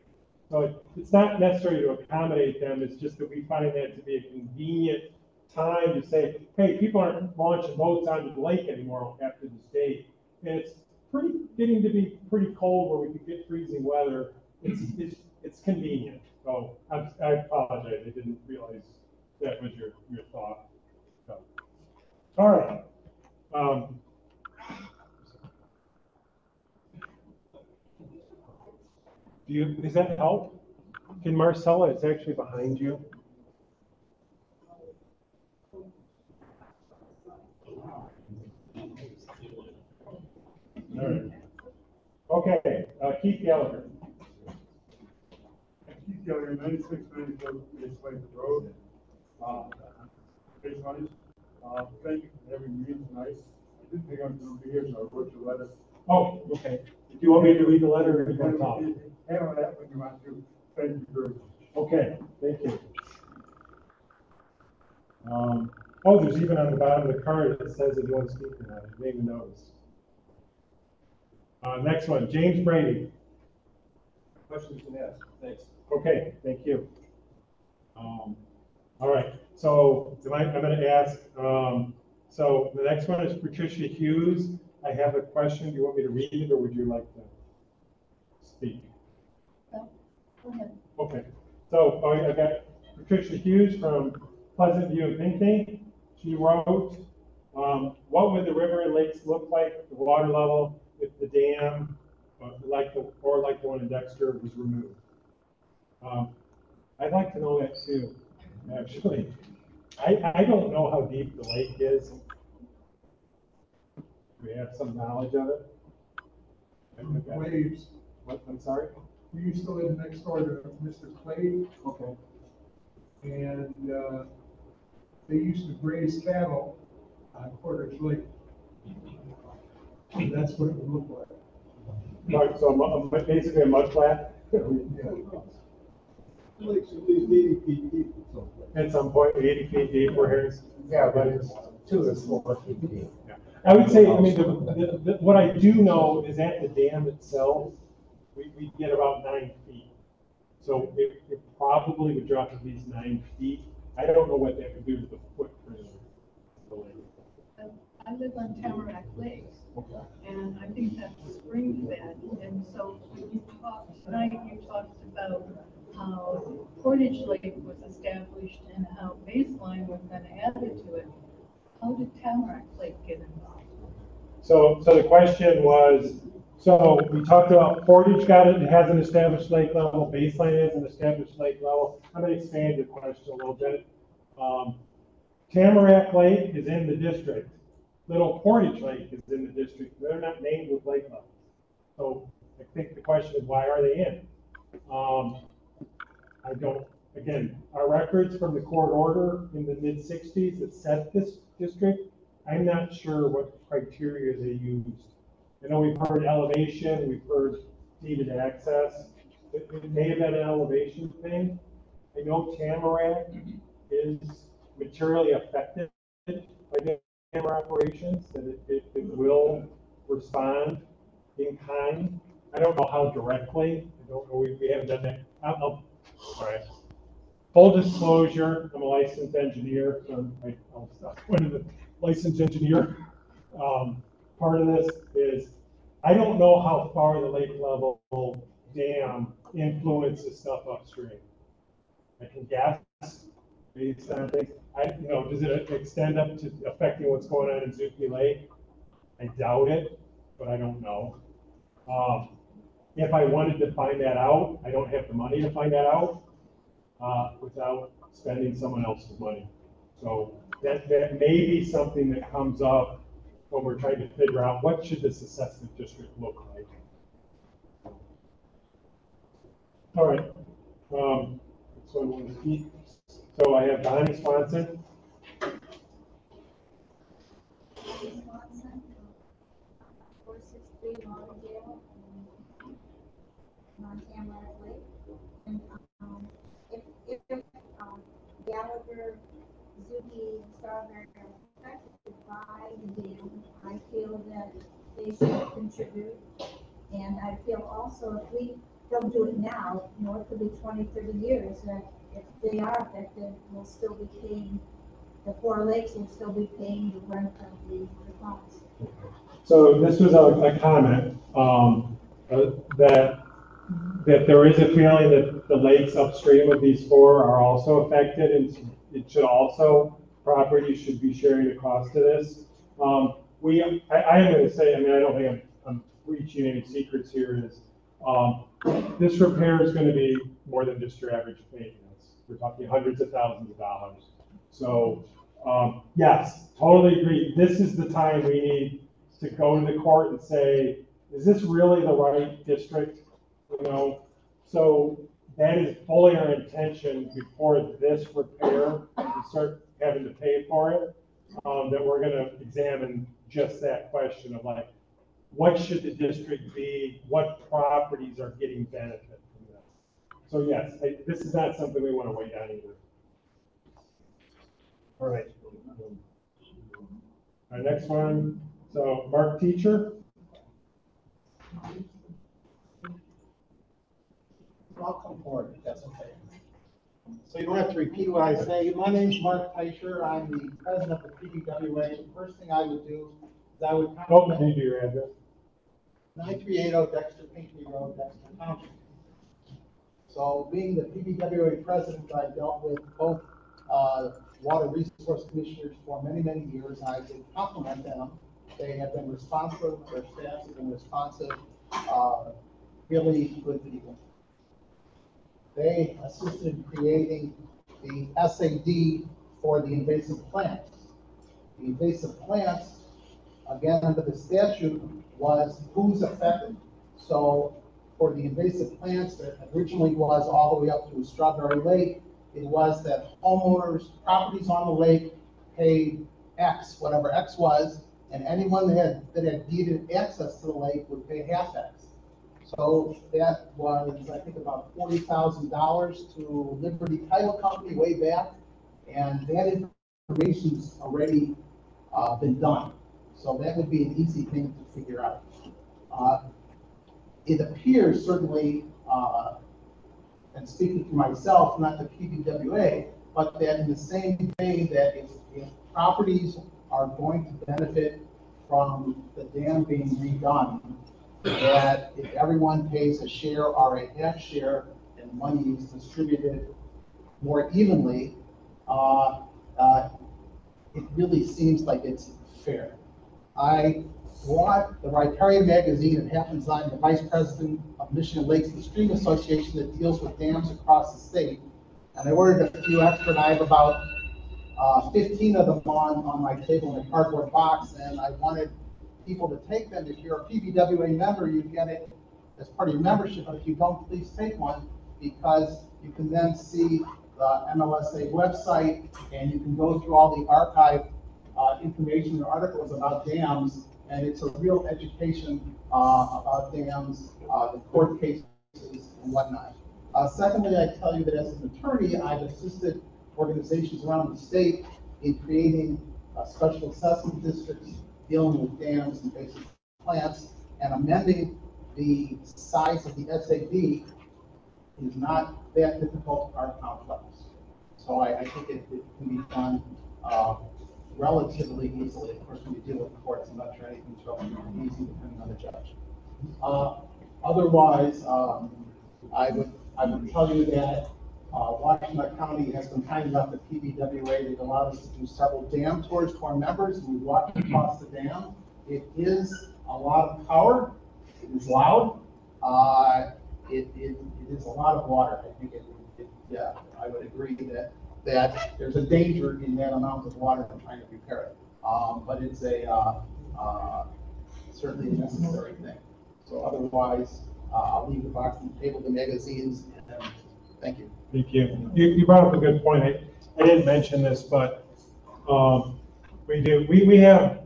So it- it's not necessary to accommodate them, it's just that we find that to be a convenient time to say, hey, people aren't launching boats onto the lake anymore after this date. And it's pretty, getting to be pretty cold where we could get freezing weather. It's, it's, it's convenient. So I'm, I apologize, I didn't realize that was your, your thought. So, All right. Um, Do you, does that help? Can Marcella, it's actually behind you. Okay, uh, Keith Gallagher. Keith Gallagher, ninety-six ninety-four East Lake Road. Uh, uh, thank you for having me tonight. I didn't think I was gonna be here, so I wrote your letter. Oh, okay. Do you want me to read the letter or do you want to talk? Handle that when you want to. Thank you very much. Okay, thank you. Um, oh, there's even on the bottom of the card, it says that you want to speak on it, I didn't even notice. Uh, next one, James Brady. Questions you can ask, thanks. Okay, thank you. Um, all right, so I, I'm gonna ask, um, so the next one is Patricia Hughes. I have a question. Do you want me to read it or would you like to speak? Go ahead. Okay, so oh, I got Patricia Hughes from Pleasant View of Pinckney. She wrote, um, what would the river and lakes look like, the water level, if the dam, uh, like the, or like the one in Dexter was removed? Um, I'd like to know that too, actually. I, I don't know how deep the lake is. Do we have some knowledge of it? Okay. Waves, What, I'm sorry? we used to live next door to Mr. Clay. Okay. And, uh, they used to graze cattle on Portage Lake. And that's what it would look like. Right, so a mu- a- basically a mud flat Lake's at least eighty feet deep. at some point, eighty feet deep where here's. Yeah, but it's two to four feet deep. I would say, I mean, the, the, the- what I do know is at the dam itself, we, we get about nine feet. So it, it probably would drop at least nine feet. I don't know what that would do to the footprint of the lake. I live on Tamarack Lake, and I think that's spring fed, and so when you talked, tonight you talked about how Portage Lake was established and how Baseline was then added to it. How did Tamarack Lake get involved? So, so the question was, so we talked about Portage got it, it has an established lake level, baseline has an established lake level. I'm gonna expand the question a little bit. Um, Tamarack Lake is in the district. Little Portage Lake is in the district. They're not named with lake levels. So I think the question is, why are they in? Um, I don't, again, our records from the court order in the mid sixties that set this district, I'm not sure what criteria they used. I know we've heard elevation, we've heard needed access. It, it may have been an elevation thing. I know Tamarack is materially affected by the camera operations, that it, it, it will respond in kind. I don't know how directly, I don't know, we, we haven't done that. I'll, I'll, all right. Full disclosure, I'm a licensed engineer, so I, I'll stop to the licensed engineer. Um, part of this is, I don't know how far the lake level dam influences stuff upstream. I can guess based on things. I, you know, does it extend up to affecting what's going on in Zukey Lake? I doubt it, but I don't know. Um, if I wanted to find that out, I don't have the money to find that out, uh, without spending someone else's money. So that, that may be something that comes up when we're trying to figure out what should this assessment district look like. All right, um, so I have Donnie. Swanson, four six three Lawndale, on Tamarack Lake. And, um, if, if, um, Gallagher, Zukey, Strawberry are affected by the dam, I feel that they should contribute. And I feel also if we don't do it now, you know, it could be 20, 30 years, that if they are affected, we'll still be paying, the Four Lakes will still be paying the rent of the, the funds. So this was a, a comment, um, uh, that, that there is a feeling that the lakes upstream of these four are also affected, and it should also, properties should be sharing the cost of this. Um, we, I, I am gonna say, I mean, I don't think I'm, I'm breaching any secrets here, is, um, this repair is gonna be more than just your average maintenance. We're talking hundreds of thousands of dollars. So, um, yes, totally agree. This is the time we need to go to the court and say, is this really the right district? You know, so that is fully our intention before this repair, we start having to pay for it, um, that we're gonna examine just that question of like, what should the district be? What properties are getting benefit from this? So yes, I- this is not something we wanna wait on either. All right. Our next one, so Mark Teicher, I'll come forward, if that's okay. So you don't have to repeat what I say. My name's Mark Teicher. I'm the president of the PBWA. First thing I would do is I would oh, can compliment you do your address? nine three eight oh Dexter Pinckney Road, Dexter Township. So being the PBWA president, I've dealt with both, uh, water resource commissioners for many, many years. I did compliment them. They have been responsive, their staffs have been responsive, uh, really good people. They assisted in creating the SAD for the invasive plants. The invasive plants, again, under the statute, was who's affected. So for the invasive plants, that originally was all the way up to Strawberry Lake, it was that homeowners, properties on the lake paid X, whatever X was, and anyone that had, that had deeded access to the lake would pay half X. So that was, I think, about forty thousand dollars to Liberty Title Company way back, and that information's already, uh, been done. So that would be an easy thing to figure out. Uh, It appears certainly, uh, and speaking for myself, not the PBWA, but that in the same way that if, if properties are going to benefit from the dam being redone, that if everyone pays a share or a half share and money is distributed more evenly, uh, uh, it really seems like it's fair. I bought the Riparian magazine, it happens I'm the vice president of Michigan Lakes and Stream Association that deals with dams across the state. And I ordered a few extra, and I have about uh, fifteen of them on, on my table in a cardboard box, and I wanted people to take them. If you're a PBWA member, you get it as part of your membership, but if you don't, please take one, because you can then see the MLSA website, and you can go through all the archive uh, information and articles about dams, and it's a real education uh, about dams, uh, the court cases and whatnot. Uh, Secondly, I tell you that as an attorney, I've assisted organizations around the state in creating uh, special assessment districts dealing with dams and basic plants, and amending the size of the SAD is not that difficult or complex. So I, I think it, it can be done, uh, relatively easily. Of course, when you deal with courts, I'm not sure anything's relatively easy depending on the judge. Uh, otherwise, um, I would, I would tell you that, uh, Washtenaw County has been kind enough at PBWA, they've allowed us to do several dam tours to our members, and we walked across the dam. It is a lot of power, it is loud, uh, it, it, it is a lot of water, I think it, it, yeah, I would agree that, that there's a danger in that amount of water from trying to repair it. Um, but it's a, uh, uh, certainly a necessary thing. So otherwise, uh, I'll leave the box the table, the magazines, and, thank you. Thank you. You, you brought up a good point. I, I didn't mention this, but, um, we do, we, we have,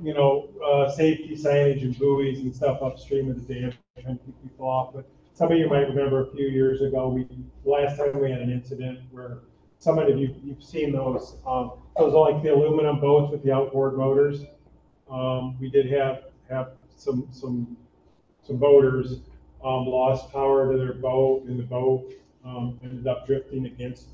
you know, uh, safety signage and buoys and stuff upstream of the dam, trying to keep people off. But some of you might remember a few years ago, we, last time we had an incident where some of you, you've seen those, um, those are like the aluminum boats with the outboard motors. Um, we did have, have some, some, some boaters, um, lost power to their boat, and the boat, um, ended up drifting against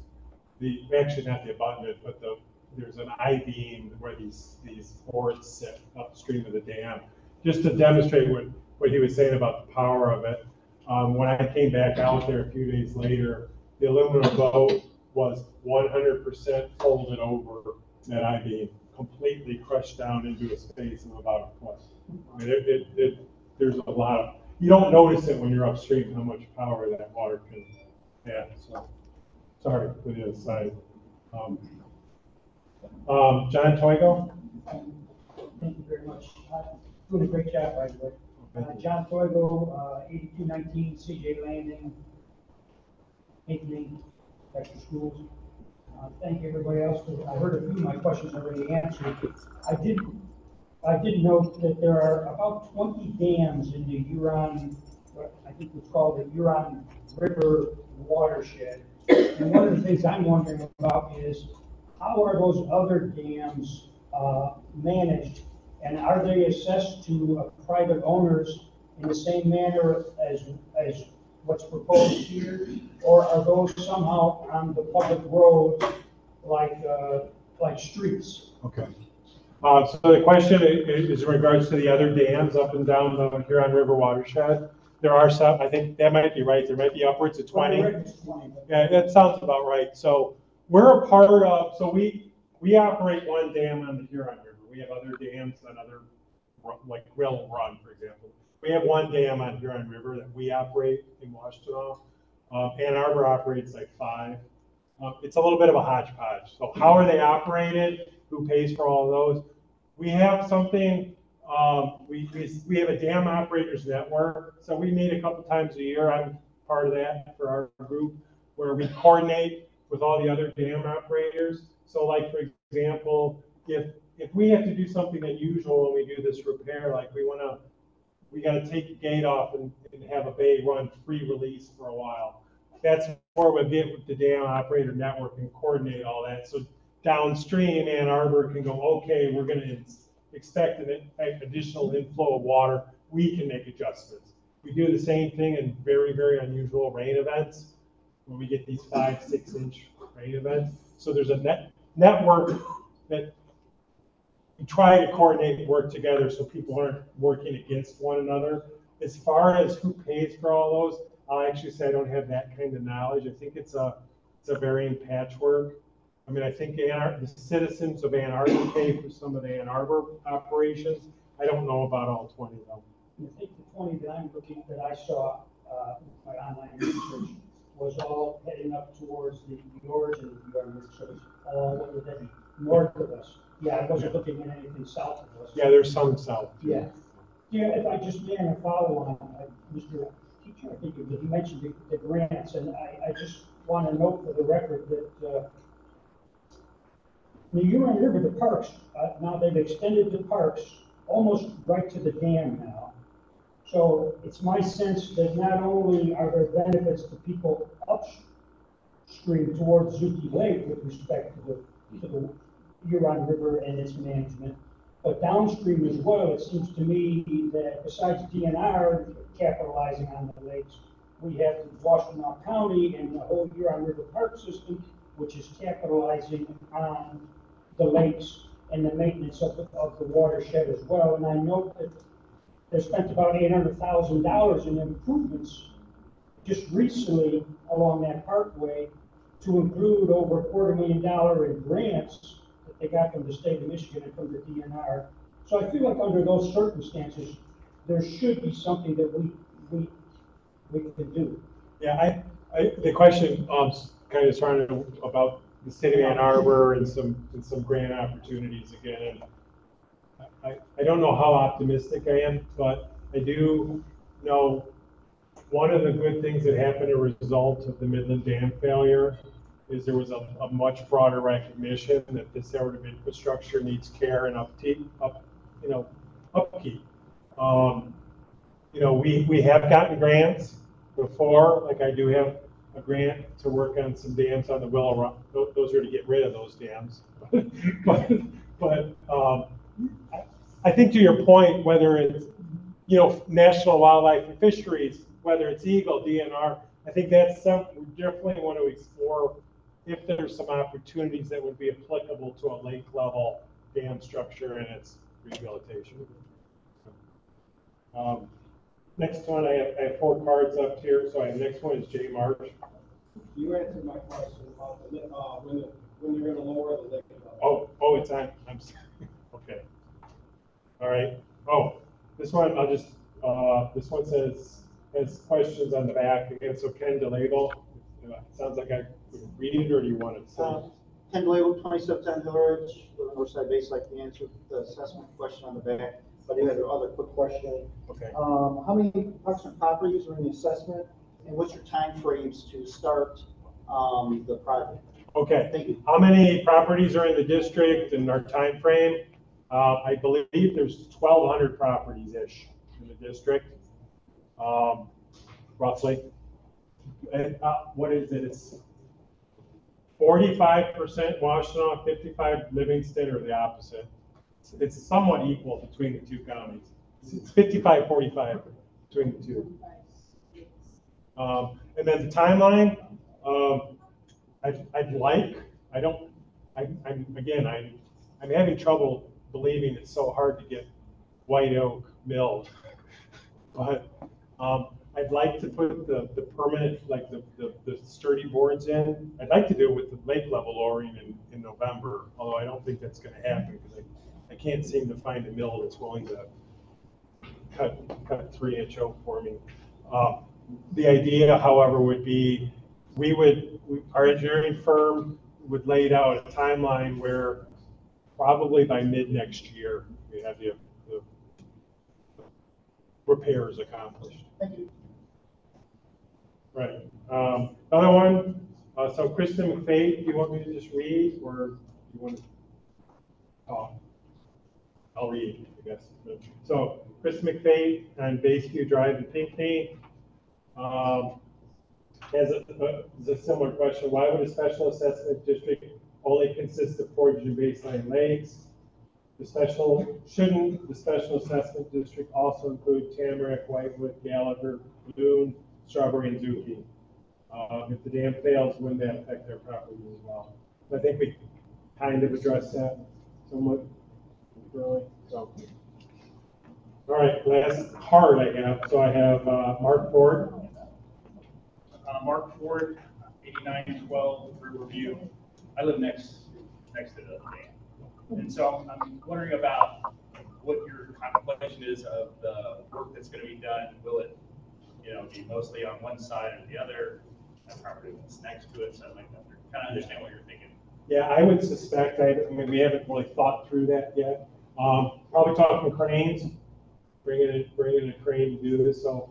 the, actually not the abutment, but the, there's an I-beam where these, these boards sit upstream of the dam. Just to demonstrate what, what he was saying about the power of it. Um, when I came back out there a few days later, the aluminum boat was one hundred percent folded over that I-beam, completely crushed down into a space of about a foot. I mean, it, it, it, there's a lot of, you don't notice it when you're upstream, how much power that water can have, so. Sorry for the aside. Um, um, John Toigo? Thank you very much. Uh, Doing a great job, by the way. Uh, John Toigo, uh, eighty-two nineteen CJ Landing, Pinckney, Dexter Schools. Uh, Thank you everybody else, for- I heard a few of my questions already answered. I did, I did note that there are about twenty dams in the Huron, what I think it's called the Huron River watershed. And one of the things I'm wondering about is, how are those other dams, uh, managed? And are they assessed to uh, private owners in the same manner as, as what's proposed here? Or are those somehow on the public road like, uh, like streets? Okay. Uh, so the question i- i- is in regards to the other dams up and down the Huron River watershed. There are some, I think that might be right, there might be upwards of twenty. Well, it's 20, but- Yeah, that sounds about right. So we're a part of, so we, we operate one dam on the Huron River. We have other dams on other, like Rill Run, for example. We have one dam on Huron River that we operate in Washtenaw. Um, Ann Arbor operates like five. Um, it's a little bit of a hodgepodge. So how are they operated? Who pays for all of those? We have something, um, we, we, we have a dam operators network. So we meet a couple times a year. I'm part of that for our group, where we coordinate with all the other dam operators. So like, for example, if, if we have to do something unusual when we do this repair, like we wanna, we gotta take the gate off and, and have a bay run free release for a while. That's where we get with the dam operator network and coordinate all that. So downstream, Ann Arbor can go, okay, we're gonna ex- expect an additional inflow of water. We can make adjustments. We do the same thing in very, very unusual rain events, when we get these five, six inch rain events. So there's a net, network that we try to coordinate and work together so people aren't working against one another. As far as who pays for all those, I'll actually say I don't have that kind of knowledge. I think it's a, it's a varying patchwork. I mean, I think Ann Ar- the citizens of Ann Arbor pay for some of the Ann Arbor operations. I don't know about all twenty though. I think the twenty that I'm looking, that I saw, uh, my online research, was all heading up towards the, the origin of the so it's all, that be, north of us. Yeah, I wasn't looking at anything south of us. Yeah, there's some south. Yeah. Yeah, if I just may, a follow on, uh, Mr. Teicher, I think you mentioned the, the grants, and I, I just want to note for the record that, uh, the Huron River, the parks, uh, now they've extended the parks almost right to the dam now. So it's my sense that not only are there benefits to people upstream towards Zukey Lake with respect to the, to the Huron River and its management, but downstream as well, it seems to me that besides DNR capitalizing on the lakes, we have Washtenaw County and the whole Huron River Park System, which is capitalizing on the lakes and the maintenance of the, of the watershed as well. And I note that they spent about eight hundred thousand dollars in improvements just recently along that parkway to include over a quarter million dollar in grants that they got from the state of Michigan and from the DNR. So I feel like under those circumstances, there should be something that we, we, we can do. Yeah, I, I, the question, um, kind of surrounded about the city of Ann Arbor and some, and some grant opportunities again. And I, I don't know how optimistic I am, but I do know one of the good things that happened as a result of the Midland Dam failure is there was a, a much broader recognition that this sort of infrastructure needs care and upkeep, up, you know, upkeep. Um, you know, we, we have gotten grants before, like I do have a grant to work on some dams on the Willow Run. Tho- Those are to get rid of those dams. But, but, um, I- I think to your point, whether it's, you know, National Wildlife and Fisheries, whether it's EGLE, DNR, I think that's something we definitely want to explore if there's some opportunities that would be applicable to a lake level dam structure and its rehabilitation. Um, Next one, I have, I have four cards up here, so I, next one is J March. You answered my question about the, uh, when, the- when you're gonna lower the lake level. Oh, oh, it's on, I'm sorry, okay. All right, oh, this one, I'll just, uh, this one says, has questions on the back, again, so Ken DeLabel. Sounds like I would read it, or do you want to say? Uh, Ken DeLeo, twenty-seven ten Village, Northside Base, like to answer the assessment question on the back, but have another quick question. Okay. Um, how many approximate properties are in the assessment, and what's your timeframes to start, um, the project? Okay. Thank you. How many properties are in the district and our time frame? Uh, I believe there's twelve hundred properties-ish in the district, um, roughly. And, uh, what is it? It's forty-five percent Washtenaw, fifty-five Livingston, or the opposite. It's- somewhat equal between the two counties. It's 55, 45 between the two. Um, and then the timeline, um, I'd, I'd like, I don't, I, I'm, again, I, I'm having trouble believing it's so hard to get white oak milled. But, um, I'd like to put the, the permanent, like the, the, the sturdy boards in. I'd like to do it with the lake level lowering in, in November, although I don't think that's gonna happen, because I, I can't seem to find a mill that's willing to cut, cut three inch oak for me. Um, The idea, however, would be, we would, our engineering firm would lay out a timeline where probably by mid next year, we have the, the repairs accomplished. Thank you. Right. Um, Other one, Uh, so Kristen McFay, do you want me to just read, or do you want to talk? I'll read, I guess. So Chris McFay on Bayview Drive in Pinckney. Um, has a, a- a similar question. Why would a special assessment district only consist of portage and baseline lakes? The special, shouldn't the special assessment district also include Tamarack, Whitewood, Gallagher, Boone, Strawberry, and Zukey? Uh, if the dam fails, wouldn't that affect their properties as well? I think we kind of addressed that somewhat, really, so. All right, last card I have, so I have, uh, Mark Ford. Uh, Mark Ford, eighty-nine twelve Riverview. I live next, next to the dam. And so I'm wondering about what your contemplation is of the work that's gonna be done. Will it, you know, be mostly on one side or the other? That property that's next to it, so I'd like to kind of understand what you're thinking. Yeah, I would suspect, I, I mean, we haven't really thought through that yet. Um, probably talking cranes, bringing in, bringing in a crane to do this, so,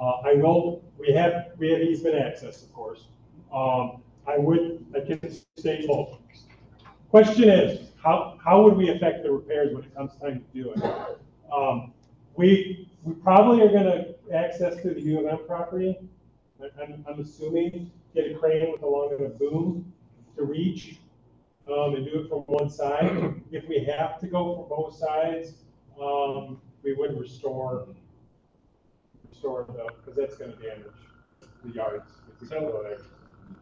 uh, I will, we have, we have easement access, of course. Um, I would, I can state, well, question is, how, how would we affect the repairs when it comes time to do it? Um, we, we probably are gonna access through the U of M property. I'm, I'm assuming, get a crane with a long enough boom to reach, um, and do it from one side. If we have to go from both sides, um, we would restore, restore the, because that's gonna damage the yards. if we go there.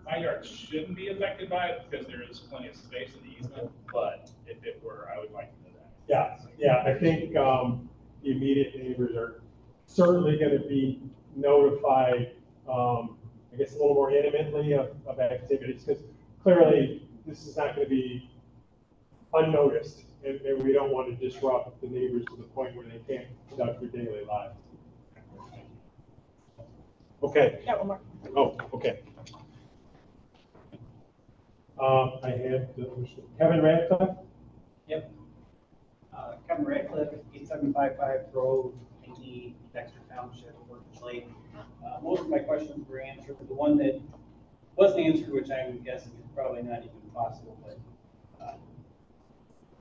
My yard shouldn't be affected by it because there is plenty of space in the easement, but if it were, I would like to know that. Yeah, yeah, I think, um, the immediate neighbors are certainly gonna be notified, um, I guess a little more intimately of, of activities, because clearly, this is not gonna be unnoticed, and, and we don't want to disrupt the neighbors to the point where they can't conduct their daily lives. Okay. Yeah, one more. Oh, okay. Um, I had the- Kevin Radcliffe? Yep. Uh, Kevin Radcliffe, eight seven five five Grove, Pinckney, Dexter Township, Portage Lake. Uh, most of my questions were answered, the one that wasn't answered, which I'm guessing is probably not even possible, but, uh,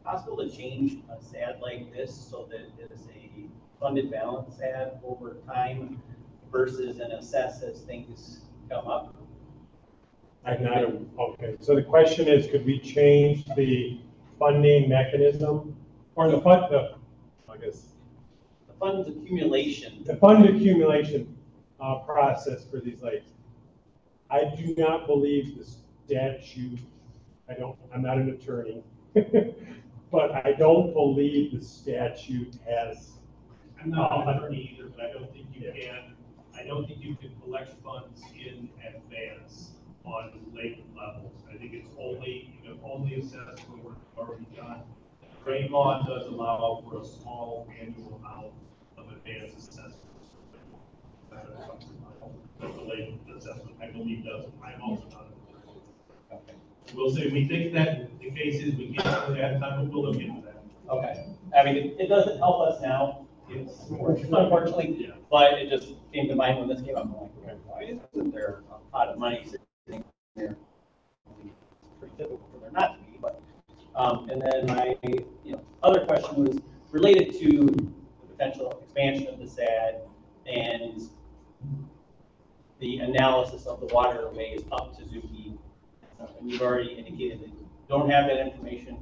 possible to change a SAD like this so that it is a funded balance SAD over time versus an assess as things come up? I'm not, okay, so the question is, could we change the funding mechanism? Or the fund, the, I guess, The funds accumulation, the fund accumulation, uh, process for these lakes? I do not believe the statute, I don't, I'm not an attorney, but I don't believe the statute has. I'm not an attorney either, but I don't think you can, I don't think you can collect funds in advance on lake levels. I think it's only, you can only assess when we're already done. Drain law does allow for a small annual amount of advance assessments. That is something That the lake assessment, I believe does, I'm also not an attorney. We'll say, we think that. The case is we can't do that, time, but we'll look into that. Okay, I mean, it, it doesn't help us now, it's unfortunately, but it just came to mind when this came up, I'm like, okay, why isn't there? A pot of money sitting there? It's Pretty typical for there not to be, but, um, and then my, you know, other question was related to the potential expansion of the SAD and the analysis of the waterways up to Zukey. Uh, And you've already indicated that you don't have that information.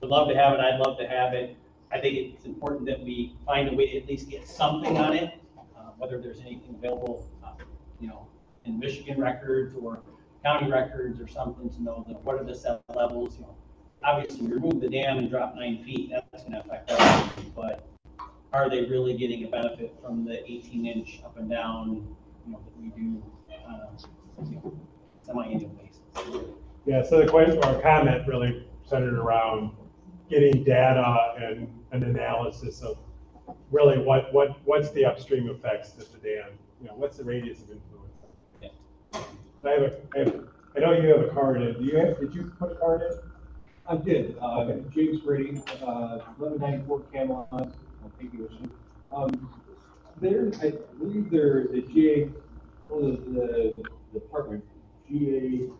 Would love to have it, I'd love to have it. I think it's important that we find a way to at least get something on it, uh, whether there's anything available, uh, you know, in Michigan records or county records or something to know that what are the set levels, you know. Obviously, remove the dam and drop nine feet, that's gonna affect everything, but are they really getting a benefit from the eighteen inch up and down, you know, that we do, uh, you know, semi-annual basis? Yeah, so the question, or comment really centered around getting data and an analysis of really what, what, what's the upstream effects to the dam? You know, what's the radius of influence? Yeah. I have a, I have, I know you have a card in, do you have, did you put a card in? I did, uh, James Brady, uh, eleven ninety-four Camelot, uh, thank you, Ocean. Um, there, I believe there is a GA, well, the, the department GAE,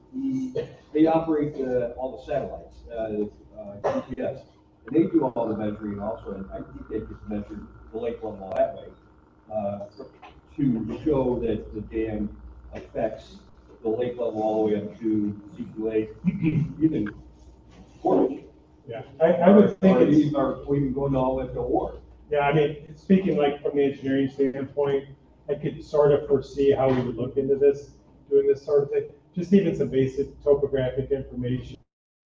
they operate, uh, all the satellites, uh, uh, GPS. And they do all the measuring also, and I think they just measure the lake level that way, uh, to show that the dam affects the lake level all the way up to Secret Lake, even Portage. Yeah, I, I would think Or it's. even- Or even going all the way up to Ward. Yeah, I mean, speaking like from the engineering standpoint, I could sort of foresee how we would look into this, doing this sort of thing. Just even some basic topographic information,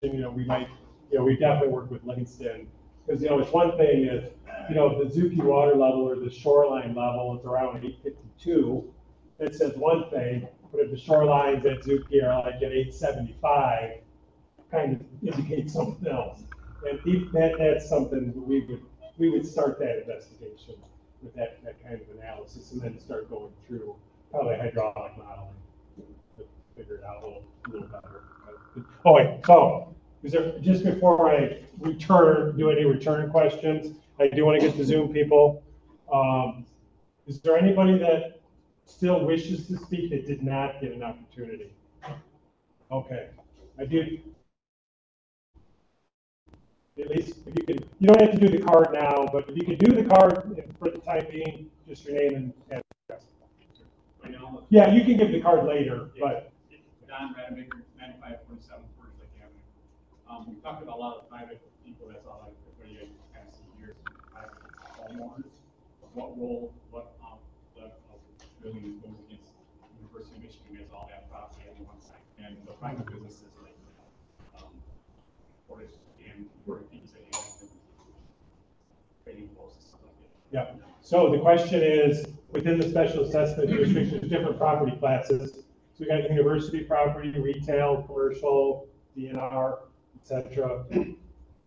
you know, we might, you know, we definitely work with Langston. Because, you know, it's one thing if, you know, the Zukey water level or the shoreline level is around eight fifty-two, that says one thing, but if the shorelines at Zukey are like at eight seventy-five, kind of indicates something else. And if that, that's something we would, we would start that investigation with that, that kind of analysis and then start going through probably hydraulic modeling figure it out a little, a little better. Oh, wait, so, is there, just before I return, do any return questions, I do want to get the Zoom people. Um, is there anybody that still wishes to speak that did not get an opportunity? Okay, I do, at least if you could, you don't have to do the card now, but if you could do the card for the time being, just your name and address. Yeah, you can give the card later, but, Don Rademacher, ninety-five forty-seven Portage Lake Avenue. Um, we talked about a lot of private people, that's all like, what you guys kind of see here, private homeowners. What role, what, um, the, uh, building goes against University of Michigan, has all that property on one side, and the private businesses like, um, Portage and Portage Pizza and trading posts, stuff like that. yeah. So the question is, within the special assessment district, different property classes. So we got university property, retail, commercial, DNR, etc.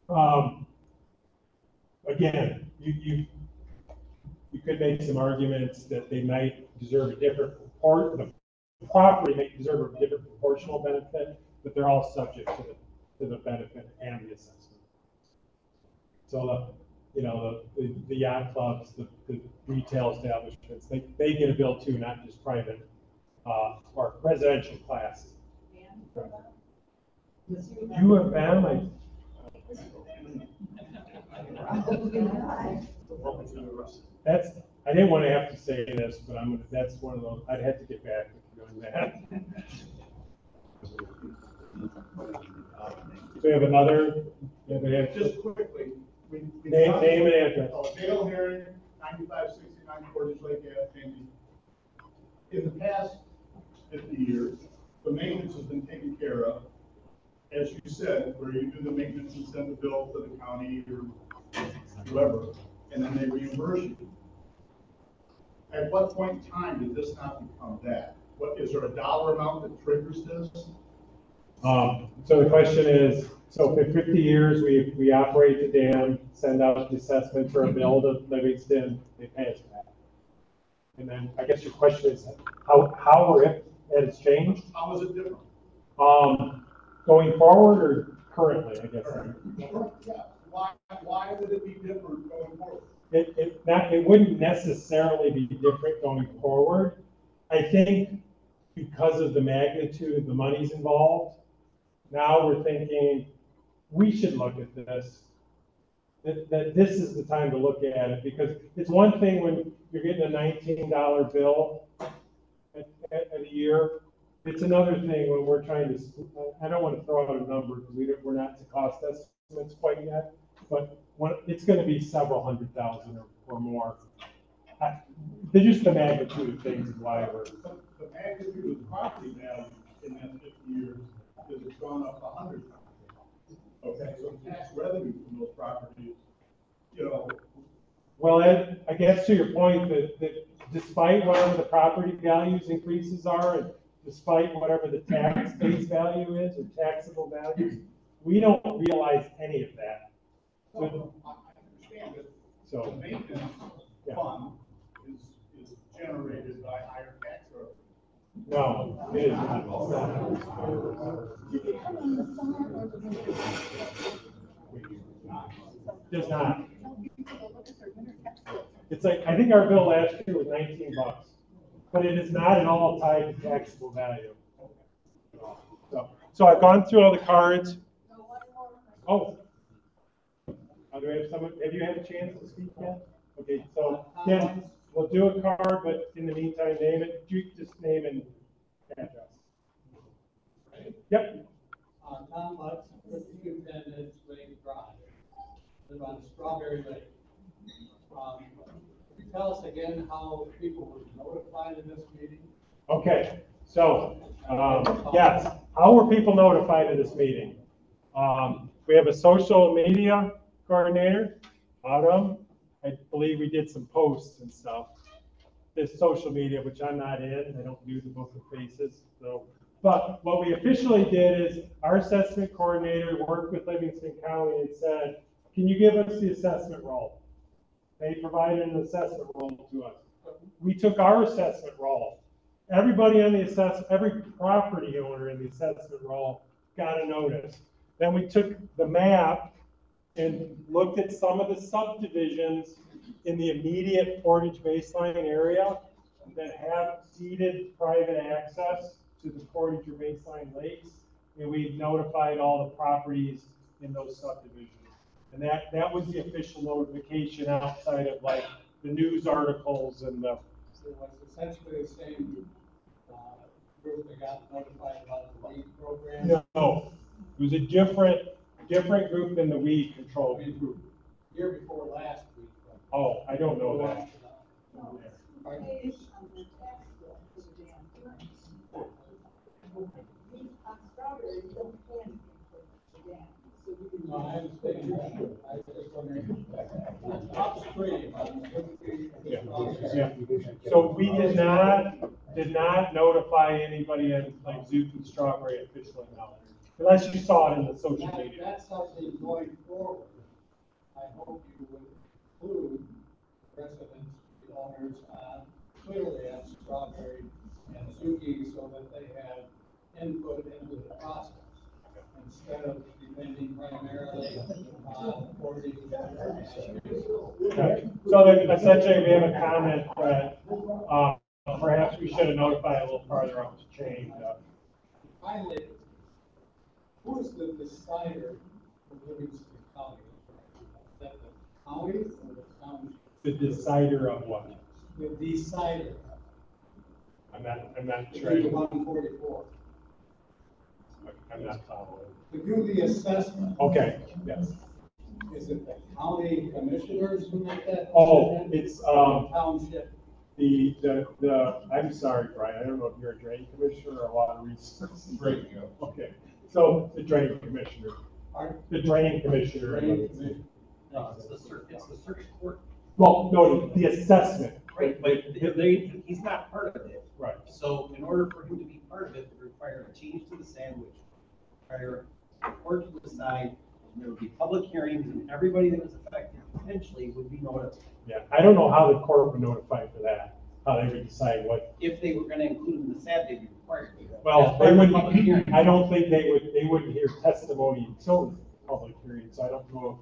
Um, Again, you, you, you could make some arguments that they might deserve a different part, the property may deserve a different proportional benefit, but they're all subject to the, to the benefit and the assessment. So, uh, you know, the, the- the yacht clubs, the, the retail establishments, they, they get a bill too, not just private, uh, or residential class. U of M, I, that's, I didn't want to have to say this, but I'm, gonna. that's one of those, I'd have to get back with you on that. Do we have another, yeah, we have, Just quickly. we- we Name- name and address. Oh, Dale Herring, ninety-five sixty-nine Portage Lake Ave. In the past fifty years, the maintenance has been taken care of. As you said, where you do the maintenance and send the bill to the county or whoever, and then they reimburse you. At what point in time did this not become that? What, is there a dollar amount that triggers this? Um, so the question is, so for fifty years, we, we operate the dam, send out the assessment for a bill to Livingston, they pay us back. And then I guess your question is, how, how or if that has changed? How is it different? Um, going forward or currently, I guess? Yeah, why, why would it be different going forward? It, it, not, it wouldn't necessarily be different going forward. I think because of the magnitude of the monies involved, now we're thinking, we should look at this. That, that this is the time to look at it, because it's one thing when you're getting a nineteen dollar bill at a year. It's another thing when we're trying to, I don't want to throw out a number, because we don't, we're not to cost estimates quite yet, but when, it's gonna be several hundred thousand or, or more. I- They're just the magnitude of things is why we're, The magnitude of the property value in that fifty years is it's gone up a hundred times. Okay, so tax revenue from those properties, you know, Well, Ed, I guess to your point that, that despite whatever the property values increases are, and despite whatever the tax base value is or taxable values, we don't realize any of that. so I I understand that So- the maintenance Yeah. fund is, is generated by higher tax revenue. No, it is not. Does not. It's like, I think our bill last year was nineteen bucks, but it is not at all tied to taxable value. So, so I've gone through all the cards. Oh. Do have someone, have you had a chance to speak yet? Okay, so then we'll do a card, but in the meantime, name it, just name and address. Yep, Uh, Tom Lutz, Independence Lake Drive, live on Strawberry Lake. Um, tell us again how people were notified of this meeting? okay, so, um, yes, how were people notified of this meeting? Um, we have a social media coordinator, Autumn, I believe we did some posts and stuff. This social media, which I'm not in, I don't do the book of faces, so. But what we officially did is our assessment coordinator worked with Livingston County and said, can you give us the assessment roll? They provided an assessment roll to us. We took our assessment roll. Everybody on the assess, every property owner in the assessment roll got a notice. Then we took the map and looked at some of the subdivisions in the immediate Portage baseline area that have deeded private access to the Portage or baseline lakes. And we notified all the properties in those subdivisions. And that, that was the official notification outside of like the news articles and the, So it was essentially the same, uh, group that got notified about the weed program? no, it was a different, different group than the weed control group. Year before last week. Oh, I don't know that. No, I understand that. I just wondering, upstream, Yeah. So we did not, did not notify anybody in like Zook and Strawberry officially now. Unless you saw it in the social That- media. That's something going forward. I hope you would include residents, the owners, uh, clearly at Strawberry and Zukey so that they have input into the process. Instead of depending primarily on forty. Okay. So then essentially we have a comment that, uh, perhaps we should have notified a little farther the chain. uh, Finally, who is the decider for Livingston County? Is that the county or the township? The decider of what? The decider. I'm not, I'm not sure. One forty-four. I'm not following. To do the assessment. Okay, yes. Is it the county commissioners who make that? Oh, decision? it's, um, Township. The, the, the, I'm sorry, Brian, I don't know if you're a drain commissioner or a water resources. Great, okay. So the drain commissioner, Pardon? the drain commissioner. Drain commissioner. No, it's the cert, it's the search court. Well, no, the assessment. Right, but they- they, he's not part of it. Right. So in order for him to be part of it, it would require a change to the sandwich. Require the court to decide, and there would be public hearings, and everybody that was affected potentially would be notified. Yeah, I don't know how the court would notify for that, how they would decide what, If they were gonna include him in the SAD, they'd be required to. well, part they of the wouldn't. I don't think they would, they wouldn't hear testimony until the public hearing, so I don't know.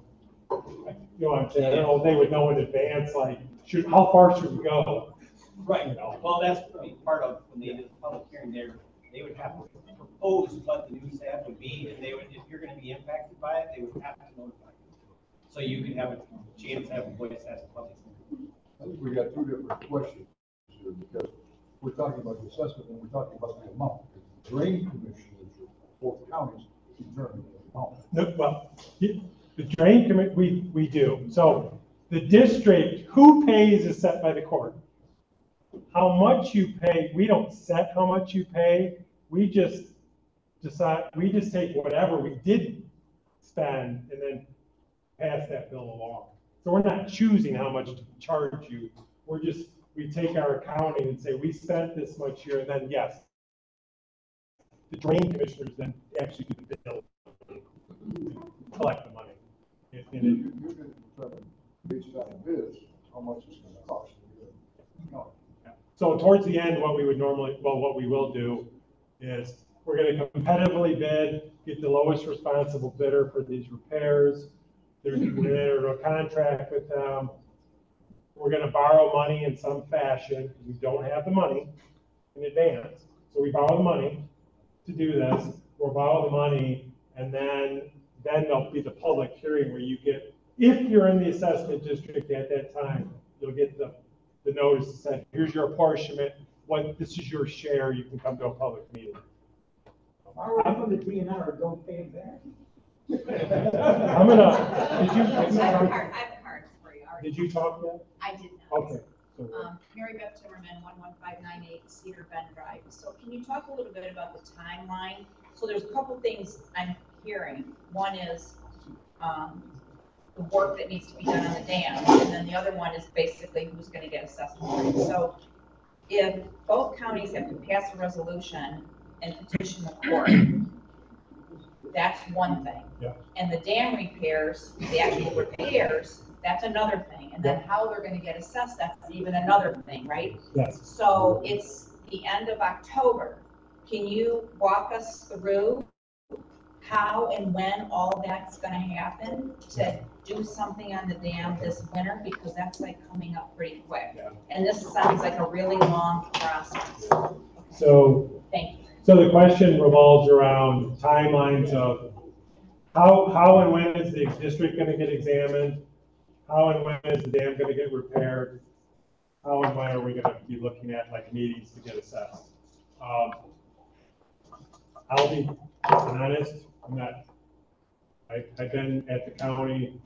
If- You know what I'm saying, I don't know if they would know in advance, like, should, how far should we go? Right, You know? well, that's I mean, part of, when they did the public hearing there, they would have to propose what the new SAD would be, and they would, if you're gonna be impacted by it, they would have to notify you. So you could have a chance to have a voice at the public. I think we got two different questions here, because we're talking about the assessment, and we're talking about the amount. The Drain commissioners, both counties determine the amount. No, well, the the drain commit, we, we do. So the district, who pays is set by the court. How much you pay, we don't set how much you pay. We just decide, we just take whatever we did spend and then pass that bill along. So we're not choosing how much to charge you. We're just, we take our accounting and say, we spent this much here, and then yes. The drain commissioners then actually do the bill, collect the money. And- and You it- you can determine based on this, how much it's gonna cost. No, So towards the end, what we would normally, well, what we will do is we're gonna competitively bid, get the lowest responsible bidder for these repairs. There's, we're gonna enter a contract with them. We're gonna borrow money in some fashion, because we don't have the money in advance. So we borrow the money, to do this, or borrow the money, and then, then there'll be the public hearing where you get, if you're in the assessment district at that time, you'll get the, the notice that said, here's your apportionment, what, this is your share, you can come to a public meeting. Borrow from the DNR, don't pay it back. I'm gonna, did you, I have a card, I have cards for you, all right. did you talk yet? I did not. Okay. so- Um, Mary Beth Timmerman, one one five nine eight Cedar Bend Drive. So can you talk a little bit about the timeline? So there's a couple things I'm hearing. One is, um, the work that needs to be done on the dam, and then the other one is basically who's gonna get assessed. So if both counties have to pass a resolution and petition the court, that's one thing. Yeah. And the dam repairs, the actual repairs, that's another thing. And then how they're gonna get assessed, that's even another thing, right? Yes. So it's the end of October. Can you walk us through how and when all that's gonna happen to do something on the dam this winter? Because that's like coming up pretty quick. And this sounds like a really long process. So, Thank you. so the question revolves around timelines of how, how and when is the district gonna get examined? How and when is the dam gonna get repaired? How and when are we gonna be looking at like meetings to get assessed? Um, I'll be honest, I'm not, I, I've been at the county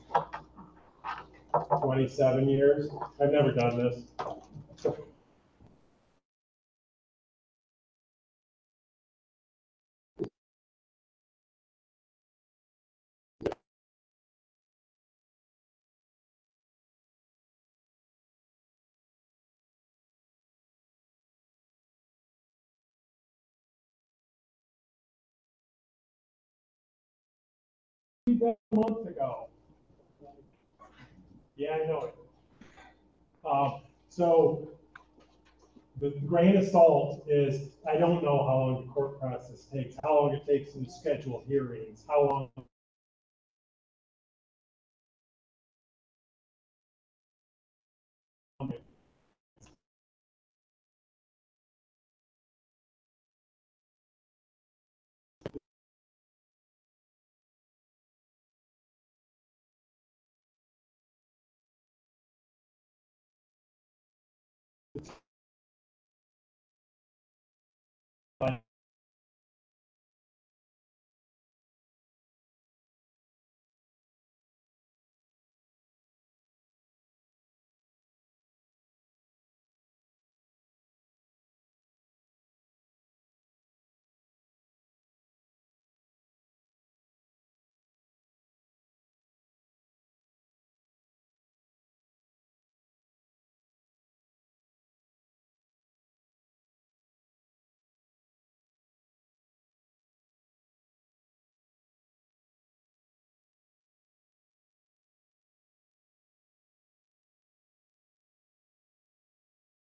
twenty-seven years, I've never done this. Months ago. Yeah, I know it. Um, so the grain of salt is, I don't know how long the court process takes, how long it takes to schedule hearings, how long.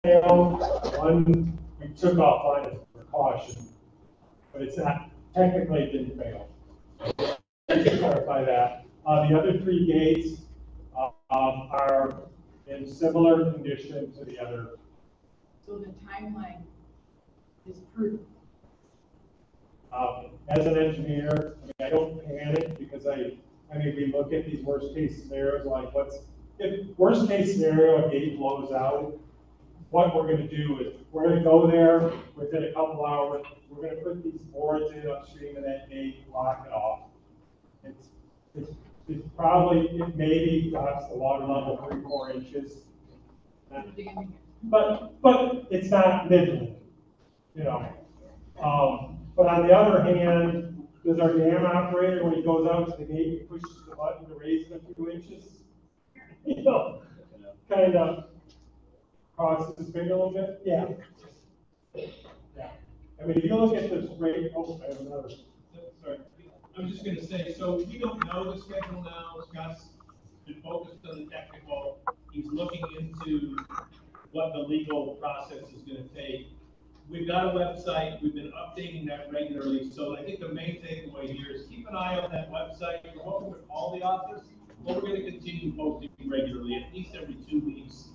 One, we took off on as a precaution, but it's not, technically it didn't fail. Just to clarify that. Uh, the other three gates, uh, um, are in similar condition to the other. So the timeline is proof. Um, as an engineer, I mean, I don't panic because I, I mean, we look at these worst case scenarios, like what's, if worst case scenario, a gate blows out, what we're gonna do is, we're gonna go there within a couple hours, we're gonna put these boards in upstream of that gate, lock it off. It's, it's, it's probably, it maybe drops the water level three, four inches. But, but it's not Midland, you know. Um, but on the other hand, does our dam operator, when he goes out to the gate, he pushes the button to raise it a few inches? You know, kind of crosses his finger a little bit? Yeah. Yeah. I mean, if you look at this rate, oh, I have another. Sorry, I'm just gonna say, so we don't know the schedule now, Scott's been focused on the technical, he's looking into what the legal process is gonna take. We've got a website, we've been updating that regularly, so I think the main takeaway here is keep an eye on that website, we're working with all the authors, but we're gonna continue posting regularly, at least every two weeks,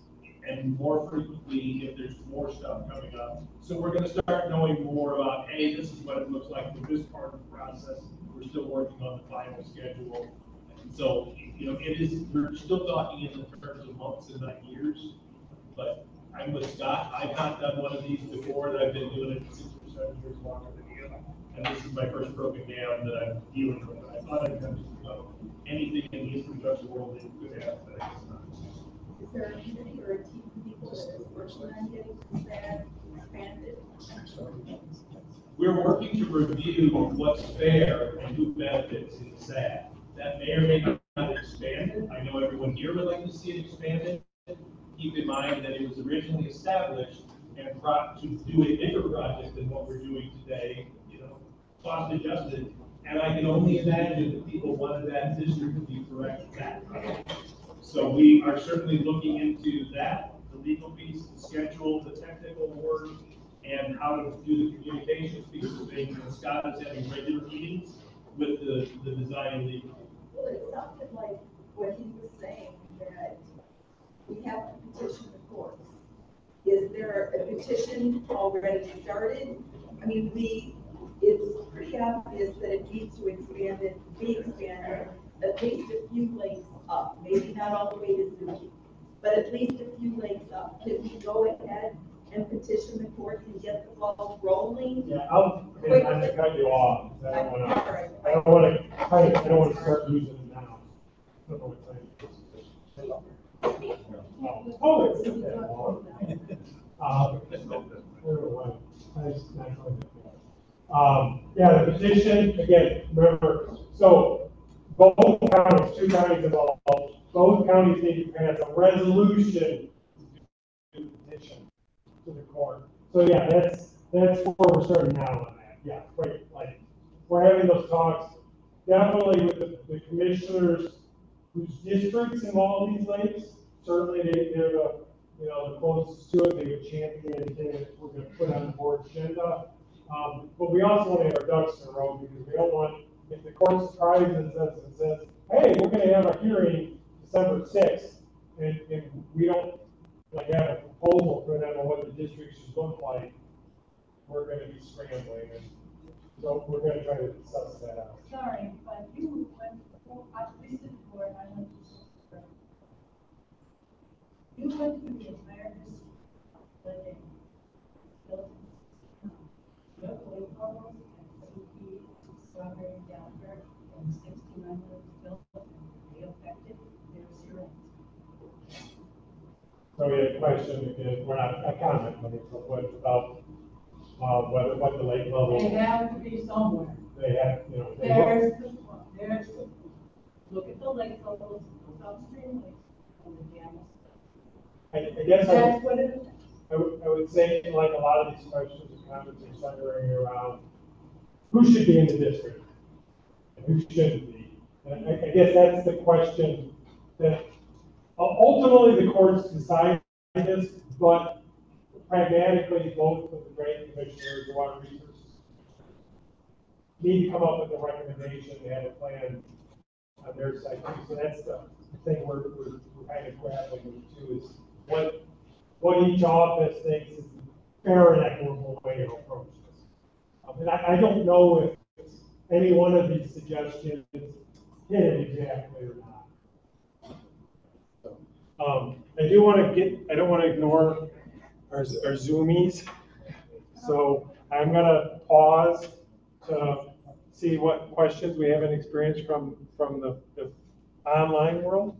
and more frequently if there's more stuff coming up. So we're gonna start knowing more about, hey, this is what it looks like for this part of the process. We're still working on the final schedule. And so, you know, it is, we're still talking in terms of months and not years. But I'm with Scott, I've not done one of these before, that I've been doing it six or seven years longer than you. And this is my first broken down that I'm dealing with. I thought I'd come to anything in the infrastructure world that could have, but I guess not. Is there a committee or a team of people that is working on getting that expanded? We're working to review what's fair and who benefits in SAD. That may or may not expand it. I know everyone here would like to see it expanded. Keep in mind that it was originally established and brought to do a bigger project than what we're doing today, you know, cost adjusted. And I can only imagine that people wanted that district to be correct that. So we are certainly looking into that, the legal piece, the schedule, the technical work, and how to do the communications piece of things. And Scott is having regular meetings with the, the design and legal. Well, it sounded like what he was saying, that we have to petition the courts. Is there a petition already started? I mean, we, it's pretty obvious that it needs to expand it, be expanded, at least a few lakes up, maybe not all the way to Zukey, but at least a few lakes up. Can we go ahead and petition the court and get the ball rolling? Yeah, I'll, I mean, I'm gonna cut you off. I don't wanna. I don't wanna, I I don't wanna start losing it now. I don't know what time it is. Oh, it's not that long. Never. I just- I don't know. Um, yeah, the petition, again, remember, so both counties, two counties involved, both counties need to pass a resolution to petition to the court. So yeah, that's, that's where we're starting now on that, yeah, great, like, we're having those talks, definitely with the, the commissioners whose districts involve these lakes, certainly they, they're the, you know, the closest to it, they would champion anything that we're gonna put on the board agenda. Um, but we also want to have our ducks in a row, because we don't want, if the court surprises us and says, hey, we're gonna have a hearing December sixth, and, and we don't, like, have a proposal for them on what the district should look like, we're gonna be scrambling, and so we're gonna try to suss that out. Sorry, but you went, I listened for I went to. You went through the entire district, but then. Your lake levels and Zukey, Strawberry, Delaware, and sixty-nine was built, they affected their zero. So we had a question, again, we're not, a comment, but it's what about, uh, whether, what the lake level. They have to be somewhere. They have, you know. they- There's, the- there's, the- look at the lake levels, those upstream lakes, and the dams. I, I guess I would- That's what it is. I would, I would say, like, a lot of these questions and comments are centering around who should be in the district and who shouldn't be. And I, I guess that's the question that ultimately the courts decide this, but pragmatically, both of the drain commissioners, the water resources, need to come up with a recommendation, and a plan on their side too. So that's the thing we're, we're, we're kind of grappling with too, is what, what each office thinks is the fair and equitable way to approach this. Um, and I, I don't know if any one of these suggestions hit it exactly or not. Um, I do want to get, I don't want to ignore our, our Zoomies. So I'm gonna pause to see what questions we haven't experienced from, from the, the online world.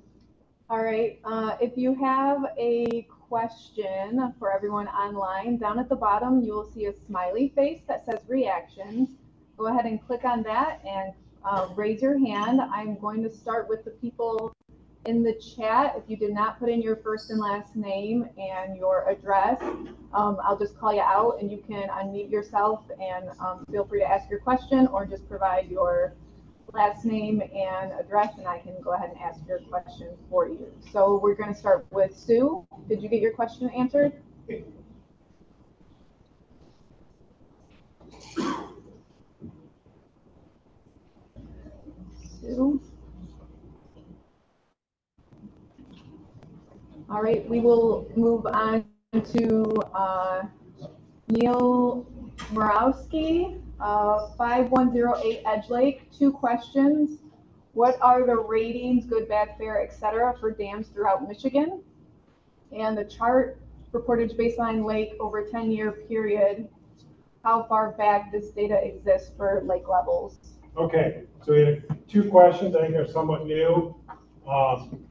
All right, uh, if you have a question for everyone online, down at the bottom, you will see a smiley face that says reactions. Go ahead and click on that and, uh, raise your hand. I'm going to start with the people in the chat. If you did not put in your first and last name and your address, um, I'll just call you out and you can unmute yourself and, um, feel free to ask your question or just provide your last name and address, and I can go ahead and ask your question for you. So we're gonna start with Sue. Did you get your question answered? Sue? All right, we will move on to uh, Neil Borowski, uh, 5108 Edge Lake. Two questions. What are the ratings, good, bad, fair, et cetera, for dams throughout Michigan? And the chart for Portage Baseline Lake over 10-year period, how far back this data exists for lake levels? Okay, so we had two questions, I think they're somewhat new. Um,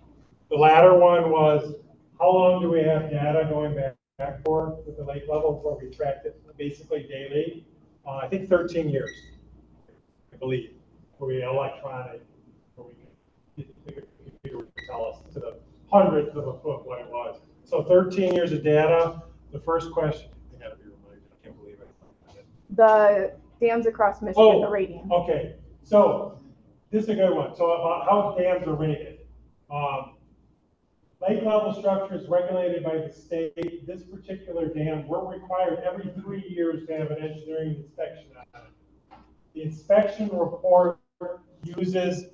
The latter one was, how long do we have data going back, back for with the lake level where we tracked it basically daily? Uh, I think thirteen years, I believe, where we electronic, where we can, the computer tell us to the hundredth of a foot what it was. So thirteen years of data, the first question, I gotta be reminded, I can't believe it. The dams across Michigan, the rating. Okay, so this is a good one. So about how dams are rated. Um, Lake level structure is regulated by the state. This particular dam, we're required every three years to have an engineering inspection on it. The inspection report uses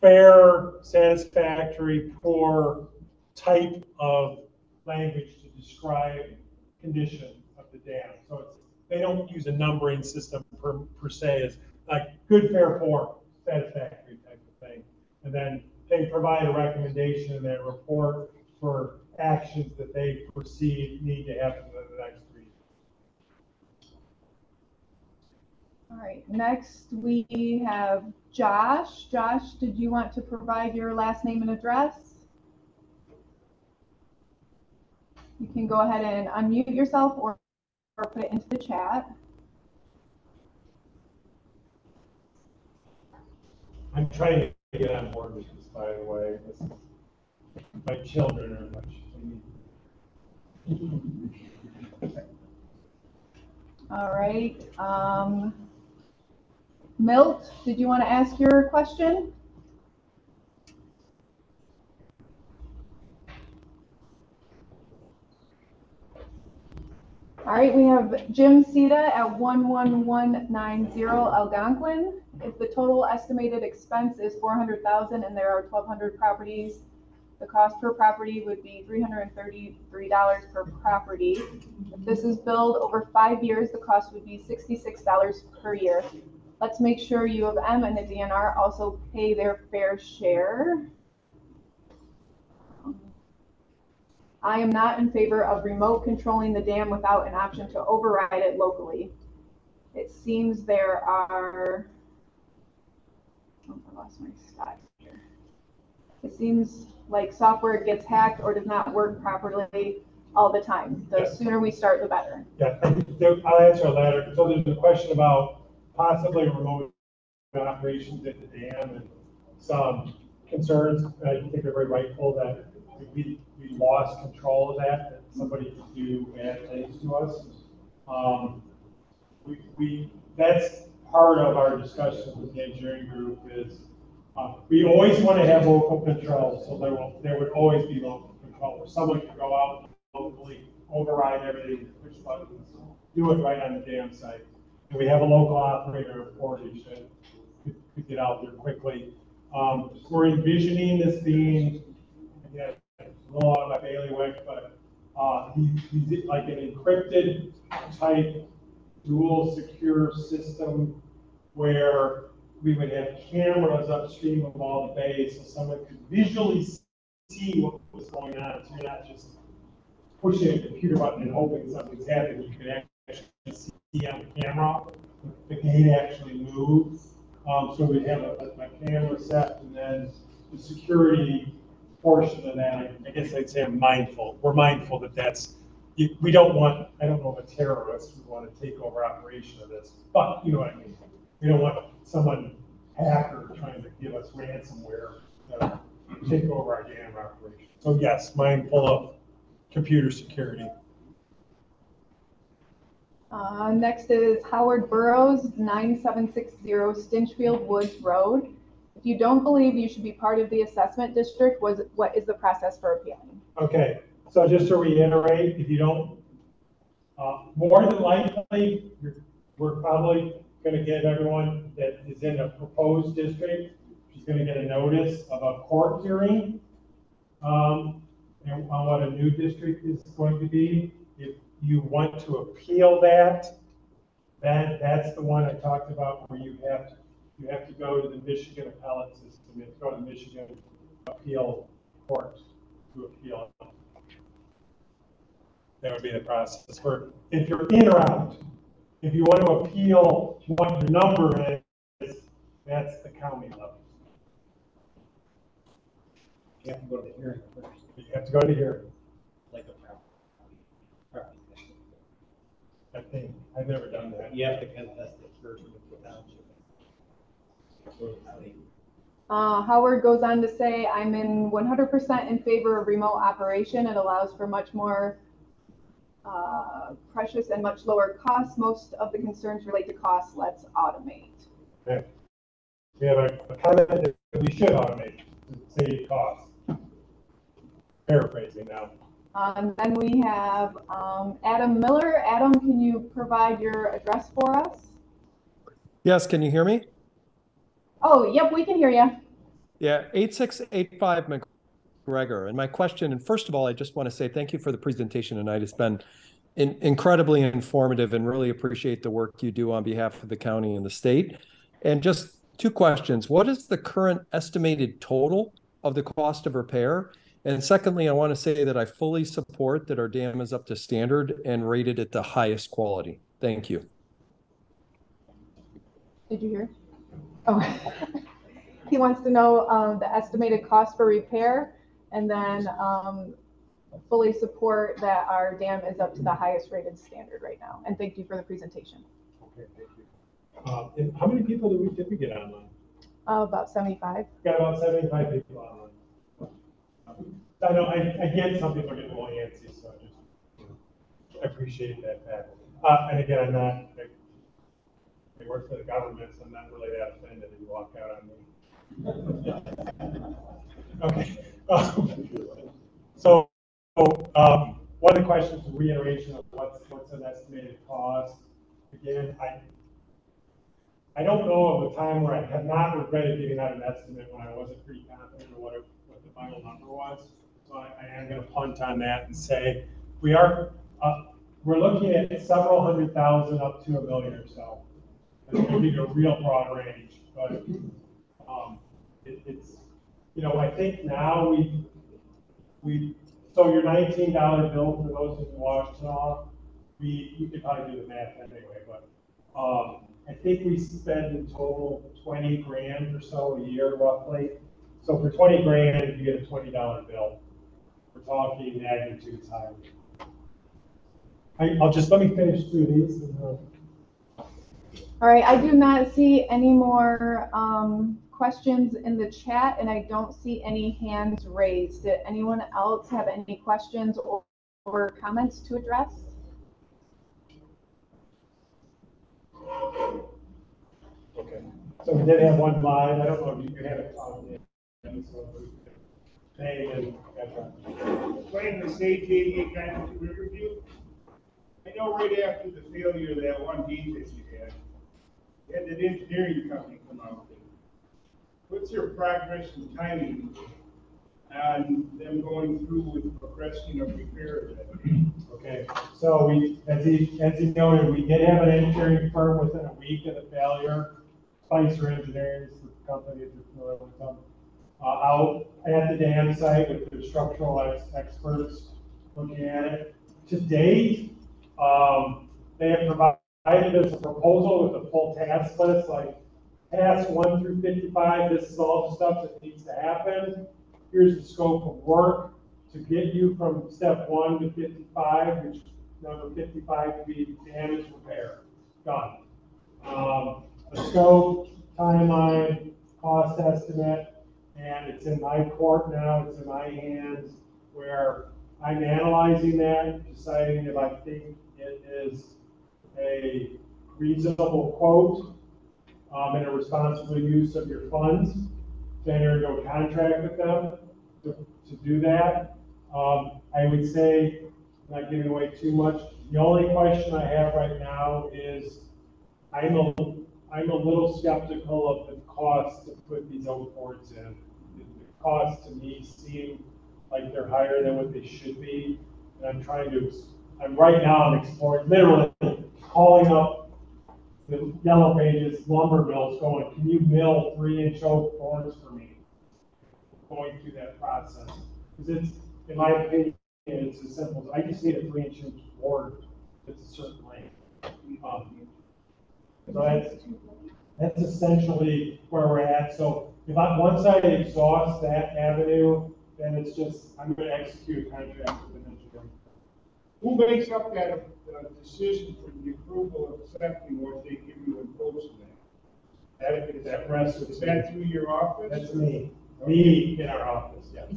fair, satisfactory, poor type of language to describe condition of the dam. So they don't use a numbering system per, per se as like good, fair, poor, satisfactory type of thing. And then they provide a recommendation in their report for actions that they perceive need to happen in the next three years. All right, next we have Josh. Josh, did you want to provide your last name and address? You can go ahead and unmute yourself or, or put it into the chat. I'm trying to get on board with this, by the way. My children are much. All right, um, Milt, did you want to ask your question? All right, we have Jim Sita at one one one nine zero Algonquin. If the total estimated expense is four hundred thousand and there are twelve hundred properties, the cost per property would be three hundred and thirty-three dollars per property. If this is billed over five years, the cost would be sixty-six dollars per year. Let's make sure U of M and the DNR also pay their fair share. I am not in favor of remote controlling the dam without an option to override it locally. It seems there are, oh, I lost my here. It seems like software gets hacked or does not work properly all the time. The Yeah. sooner we start, the better. Yeah, I'll answer a later. So there's a question about possibly remote operations at the dam and some concerns. I think they're very rightful that we, we lost control of that, that somebody could do bad things to us. Um, we, we, that's part of our discussion with the engineering group is, uh, we always want to have local control, so there will, there would always be local control, where someone can go out locally, override everything, push buttons, do it right on the dam site. And we have a local operator of Portage that could, could get out there quickly. Um, we're envisioning this being, again, a little out of my bailiwick, but, uh, he, he's like an encrypted type dual secure system where we would have cameras upstream of all the bays, so someone could visually see what was going on, so you're not just pushing a computer button and hoping something's happening, you can actually see on the camera, the gate actually moves. Um, so we have a, a camera set, and then the security portion of that, I- guess I'd say I'm mindful, we're mindful that that's, we don't want, I don't know of a terrorist who want to take over operation of this, but you know what I mean. We don't want someone hacker trying to give us ransomware to take over our dam operation. So yes, mindful of computer security. Uh, next is Howard Burrows, nine seven six zero Stinchfield Woods Road. If you don't believe you should be part of the assessment district, was, what is the process for appealing? Okay, so just to reiterate, if you don't, uh, more than likely, you're, we're probably gonna give everyone that is in a proposed district, she's gonna get a notice of a court hearing. Um, and on what a new district is going to be. If you want to appeal that, then that's the one I talked about where you have, to you have to go to the Michigan appellate system, you have to go to the Michigan appeal court to appeal. That would be the process for, if you're in or out. If you want to appeal to what your number is, that's the county level. You have to go to the hearing first. You have to go to hearing. Like a property. property. I think, I've never done that. You have to contest it first with the township. Uh, Howard goes on to say, I'm in one hundred percent in favor of remote operation. It allows for much more uh, precious and much lower costs. Most of the concerns relate to cost. Let's automate. Okay. We have a, a comment that we should automate to save costs. Paraphrasing now. Um, then we have, um, Adam Miller. Adam, can you provide your address for us? Yes, can you hear me? Oh, yep, we can hear you. Yeah, 8685 McGregor. And my question, and first of all, I just want to say thank you for the presentation tonight. It's been in, incredibly informative and really appreciate the work you do on behalf of the county and the state. And just two questions. What is the current estimated total of the cost of repair? And secondly, I want to say that I fully support that our dam is up to standard and rated at the highest quality. Thank you. Did you hear? Oh. He wants to know, um, the estimated cost for repair and then, um, fully support that our dam is up to the highest rated standard right now. And thank you for the presentation. Okay, thank you. Uh, and how many people do we typically get online? Uh, about seventy-five. Got about seventy-five people online. I know, I, get some people get a little antsy, so I just I appreciate that fact. Uh, and again, I'm not, I, I work for the government, so I'm not really that offended if you walk out on me. Okay. So, um, one of the questions, reiteration of what's, what's an estimated cost? Again, I, I don't know of a time where I have not regretted giving out an estimate when I wasn't pretty confident of what, what the final number was. So I, I am gonna punt on that and say, we are, uh, we're looking at several hundred thousand up to a million or so. It's gonna be a real broad range, but, um, it, it's, you know, I think now we, we, so your nineteen dollar bill for those in Washington, we, you could probably do the math anyway, but, um, I think we spend in total twenty grand or so a year roughly. So for twenty grand, if you get a twenty dollar bill. We're talking magnitudes higher. I, I'll just, let me finish through these uh, All right, I do not see any more, um, questions in the chat and I don't see any hands raised. Did anyone else have any questions or, or comments to address? Okay, so we did have one live, I don't know if you have it uh, the, so, name and address. Frank Sage, guys at Riverview. I know right after the failure of that one gate that you had, you had that engineering company come out. What's your progress and timing on them going through with progressing a repair of that? Okay, so we, as he, as he noted, we did have an engineering firm within a week of the failure. Spicer Engineering is the company that's familiar with them. Uh, out at the dam site with the structural ex- experts looking at it. To date, um, they have provided us a proposal with a full task list, like task one through fifty-five, this is all the stuff that needs to happen. Here's the scope of work to get you from step one to fifty-five, which number fifty-five would be damage repair, done. Um, scope, timeline, cost estimate, and it's in my court now, it's in my hands, where I'm analyzing that, deciding if I think it is a reasonable quote, um, and a responsible use of your funds, to enter into a contract with them to, to do that. Um, I would say, not giving away too much, the only question I have right now is, I'm a, I'm a little skeptical of the cost to put these outboards in. The cost to me seem like they're higher than what they should be. And I'm trying to, I'm right now, I'm exploring, literally calling up the Yellow Pages lumber mills going, can you mill three inch oak boards for me? Going through that process. Because it's, in my opinion, it's as simple as, I just need a three inch board that's a certain length. Um, So that's, that's essentially where we're at. So if I, once I exhaust that avenue, then it's just, I'm gonna execute a contract with an engineer. Who makes up that, uh, decision for the approval of accepting what they give you in post That, that rests with. Is that through your office? That's me, me in our office, yes. Is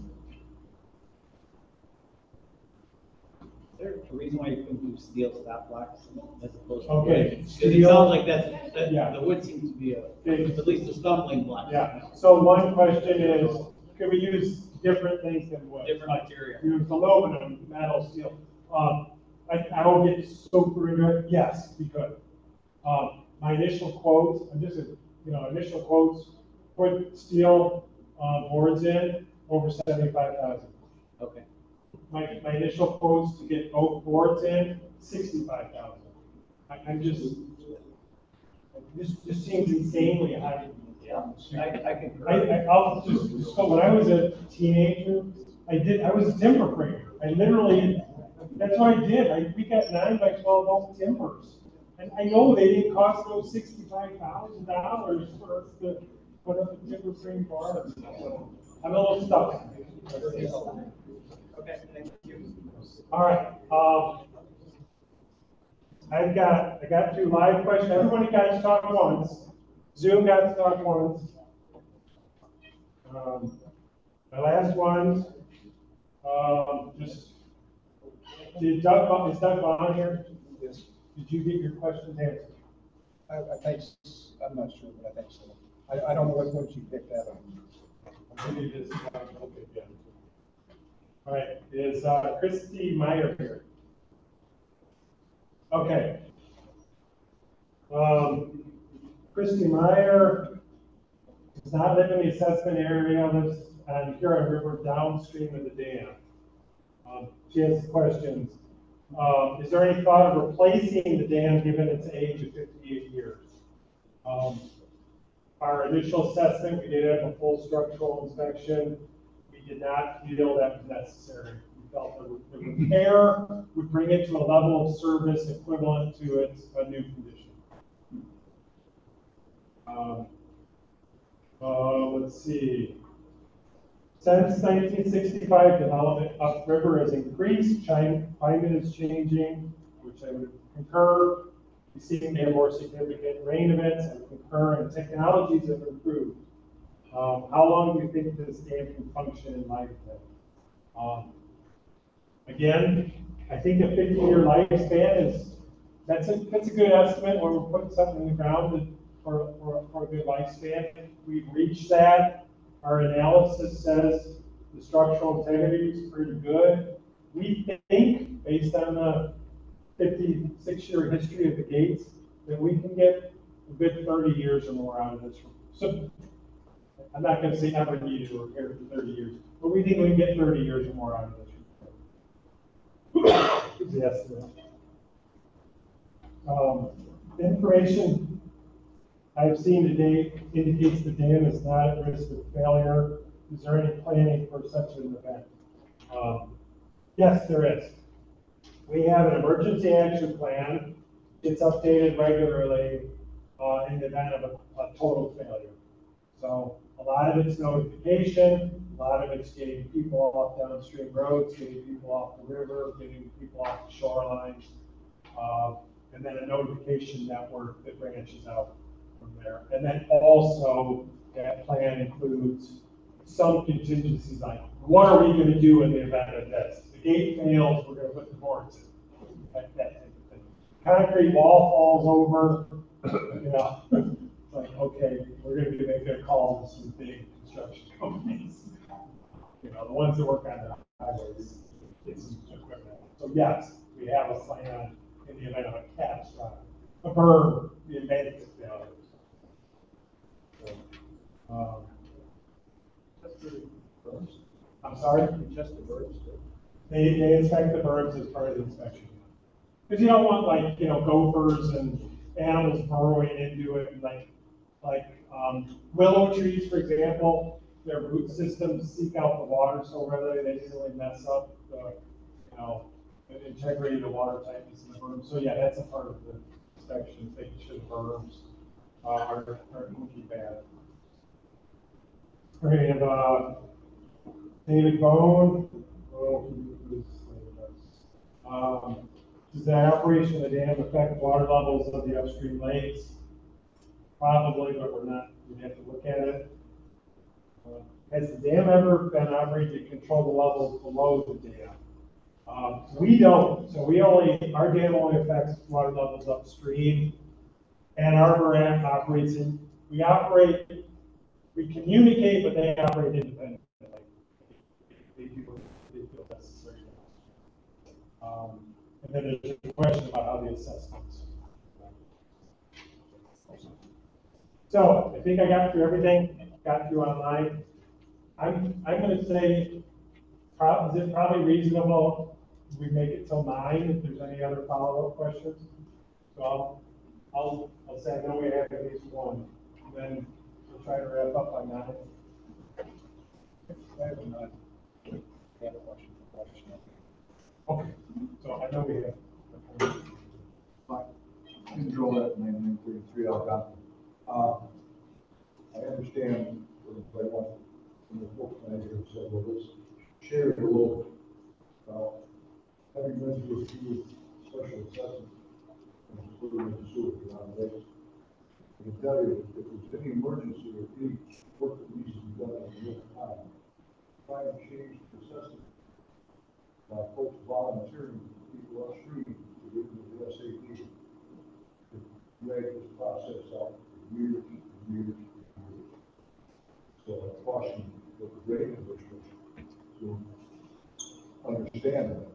there a reason why you couldn't do steel stop blocks as opposed to? Okay, wood? 'Cause it sounds like that's, that, Yeah. the wood seems to be a, Okay. at least a stumbling block. Yeah, so one question is, can we use different things than wood? Different Like, material. Use aluminum, metal, steel. Um, I, I don't get super into it, yes, we could. Um, my initial quotes, I'm just, you know, initial quotes, put steel, uh, boards in, over seventy-five thousand. Okay. My, my initial quotes to get oak boards in, sixty-five thousand. I, I'm just, this just seems insanely high. Yeah, I, I can. I, I, I'll just, so when I was a teenager, I did, I was a timber framer. I literally, that's what I did. I, we got nine by twelve oak timbers. And I know they didn't cost those sixty-five thousand dollars for us to put up a timber frame bar. I'm a little stuck. Okay, thank you. All right, um, I've got, I got two live questions. Everybody got to talk once. Zoom got to talk once. Um, my last one, um, just, did Doug, is Doug on here? Yes. Did you get your questions answered? I, I think, s- I'm not sure, but I think so. I, I don't know what ones you picked out on. Maybe it is, yeah. All right, is, uh, Christy Meyer here? Okay. Um, Christy Meyer does not live in the assessment area, lives on Huron River downstream of the dam. Um, Has questions. Um, Is there any thought of replacing the dam given its age of fifty-eight years? Um, Our initial assessment, we did have a full structural inspection. We did not feel that was necessary. We felt the the repair would bring it to a level of service equivalent to its, a new condition. Um, uh, let's see. Since nineteen sixty-five, development upriver has increased, climate is changing, which I would concur. We see to have more significant rain events and concur, and technologies have improved. Um, how long do you think this dam can function in lifetime? Um, again, I think a fifty-year lifespan is, that's a, that's a good estimate, when we're putting something in the ground for, for, for a good lifespan. We've reached that, our analysis says the structural integrity is pretty good. We think, based on the fifty-six-year history of the gates, that we can get a good thirty years or more out of this. So, I'm not gonna say ever need to repair for thirty years, but we think we can get thirty years or more out of this. Yes. Um, information I've seen today indicates the dam is not at risk of failure. Is there any planning for such an event? Um, Yes, there is. We have an emergency action plan. It's updated regularly, uh, in the event of a, a total failure. So a lot of it's notification, a lot of it's getting people off downstream roads, getting people off the river, getting people off the shorelines, Uh, and then a notification network that branches out from there. And then also, that plan includes some contingencies like, what are we gonna do in the event of this? The gate fails, we're gonna put the boards in. Like that type of thing. Concrete wall falls over, you know, it's like, okay, we're gonna be making a call to some big construction companies. You know, the ones that work on the highways, equipment. So yes, we have a plan in the event of a catastrophe, a burn, the event of failure. So, um, I'm I'm sorry? Just the birds? They, they inspect the birds as part of the inspection. Because you don't want like, you know, gophers and animals burrowing into it, and like, like, um, willow trees, for example, their root systems seek out the water so readily, they really mess up the, you know, the integrity of the water tightness in the berm. So yeah, that's a part of the inspection, making sure the berms uh, are, are looking bad. Gonna have, uh, David Bone. Um, does the operation of the dam affect water levels of the upstream lakes? Probably, but we're not, we have to look at it. Uh, Has the dam ever been operated to control the levels below the dam? Um, we don't, so we only, our dam only affects water levels upstream. Ann Arbor operates in, we operate, we communicate, but they operate independently. They do what they feel necessary. Um, and then there's a question about how the assessments. So I think I got through everything, got through online. I'm, I'm gonna say, prob, is it probably reasonable we make it till nine if there's any other follow-up questions? So I'll, I'll, I'll say, I know we have at least one, and then we'll try to wrap up by nine. I have a question. Okay, so I know we have. Fine. Control that nine thirty-three, got. Uh, I understand what I want from the book manager said, well, let's share. Uh, having been through a few special assessments, including the sewer I can tell you, if there's any emergency or any work that needs to be done in real time, try and change the assessment. By folks volunteering, people upstream to get into the SAP. To drag this process out for years and years and years. So I caution the grading officials to understand that,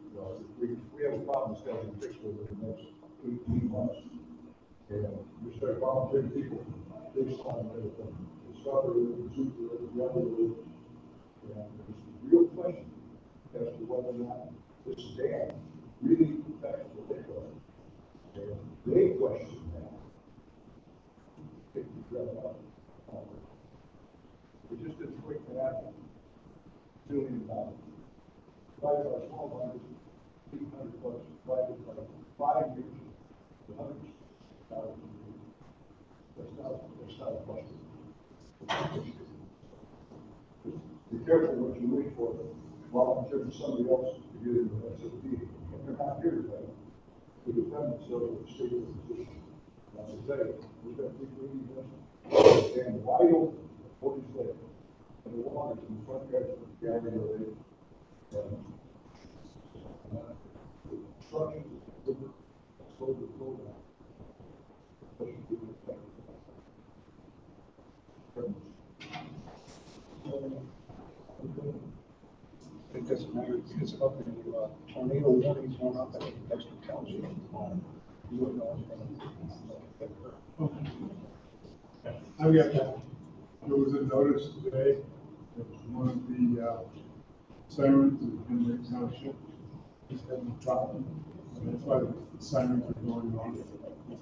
we, we have a problem that's got to be fixed over the next eighteen months. And you start volunteering people, they sign everything. Discovery, Jupiter, the other group. And there's a real question as to whether or not this dam really affects what they are. And they question that. They can grab up. Just didn't quick to happen. Billion dollars. Five our small miners, 800 bucks, five, five years, 100 be careful what you wish for. Volunteer for somebody else to get the They're not here today. Defend themselves or stay in the position. Now today, we've got people reading this. And why don't. And the water is the front edge of the gallery today. And uh, the instructions, the the. It doesn't matter, it's up in, uh, tornado warnings going up at Dexter Township. You wouldn't know. I've got that. There was a notice today that one of the, uh, sirens in the township is having a problem. And that's why the sirens are going on.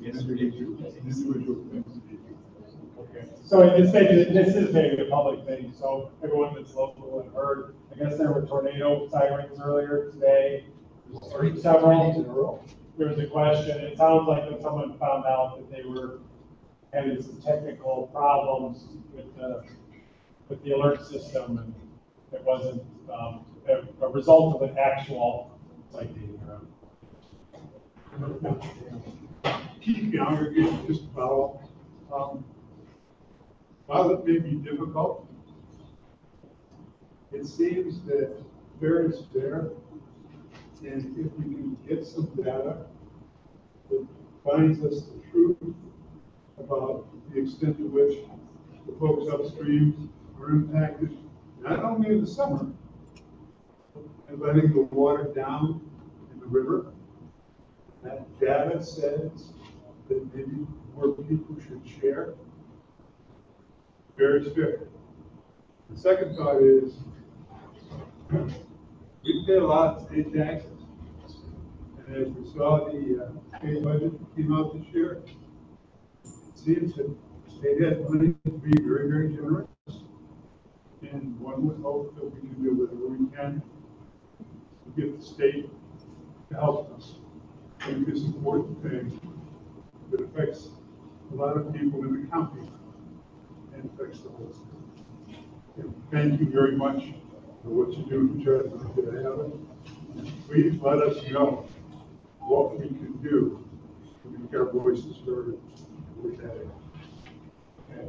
Individual, individual things. Okay, so it's maybe, this is maybe a public thing, so everyone that's local and heard, I guess there were tornado sirens earlier today. There's Several. There was a question, it sounds like that someone found out that they were having some technical problems with the, with the alert system, and it wasn't, um, a, a result of an actual citation. Keith Younger, just follow, um, while it may be difficult, it seems that there is there. And if we can get some data that finds us the truth about the extent to which the folks upstream are impacted, not only in the summer, but letting the water down in the river. That data says that maybe more people should share. Is fair. The second thought is, We pay a lot of state taxes. And as we saw the uh, state budget came out this year, it seems that state has money to be very, very generous. And one would hope that we can do whatever we can to get the state to help us. Think this important thing that affects a lot of people in the county and affects the whole state. And Thank you very much for what you do make it. Please let us know what we can do to make our voices heard with that.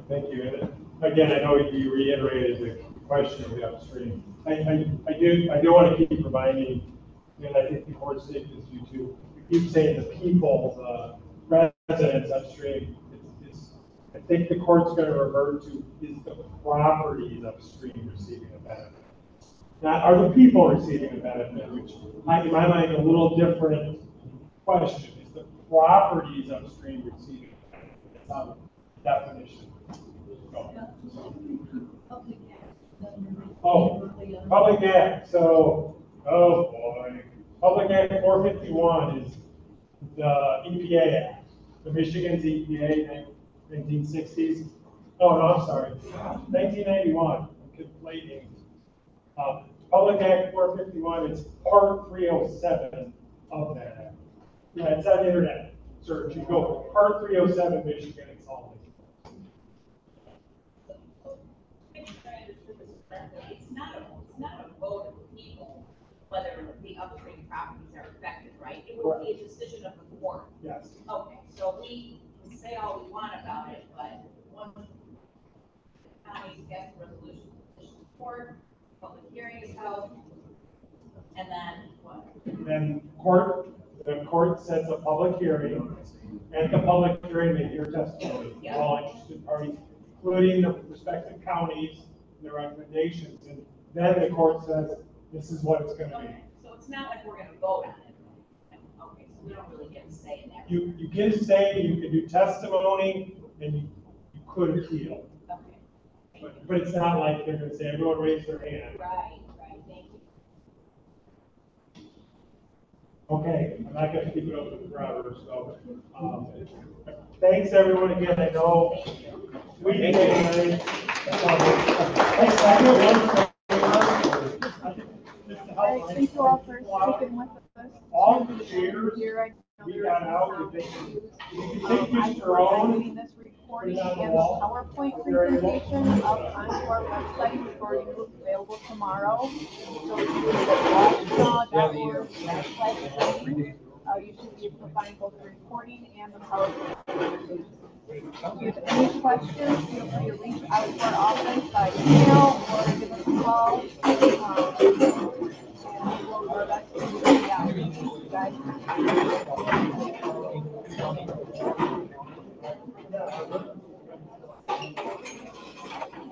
Thank you. And again, I know you reiterated the question of the upstream. I, I, I do, I do want to keep reminding, and I think the court statement is you too. Keep saying the people, the residents upstream. It's, it's, I think the court's going to revert to is the properties upstream receiving a benefit. Not are the people receiving a benefit, which might, in my mind, a little different question. Is the properties upstream receiving a benefit? A definition. Oh, Public Act, so, oh boy, Public Act four fifty-one is the EPA Act, the Michigan's EPA, nineteen sixties. Oh, no, I'm sorry, nineteen ninety-one, I'm conflating. Uh, Public Act four fifty-one is part three oh seven of that act. Yeah, it's on the internet, search, you go, part three oh seven, Michigan, it's all. It's not a, it's not a vote of the people, whether the upstream properties are affected, right? It would be a decision of the court. Yes. Okay, so we can say all we want about it, but once the county gets a resolution, the court, public hearing is held, and then what? Then court, the court sets a public hearing, and the public hearing may hear testimony from all interested parties, including the respective counties, and their recommendations, and then the court says, this is what it's gonna be. It's not like we're gonna vote on it. Okay, so we don't really get a say in that. You, you can say, you can do testimony, and you, you could appeal. Okay. But, but it's not like they're gonna say, everyone raise their hand. Right, right, thank you. Okay, I'm not gonna keep it open forever, so, um, thanks everyone again, I know. We did it. Thanks, I know Thank you all for sticking with us. All the chairs, Here, I we got out, you Um, can take this your own. this recording put it on the and the. PowerPoint presentation up onto our website before you available tomorrow. So if you go to washtenaw.org slash uh, you should be able to find both the recording and the PowerPoint presentation. If you have any questions, feel free to reach out to our office by email or give us a call. Um, Thank you.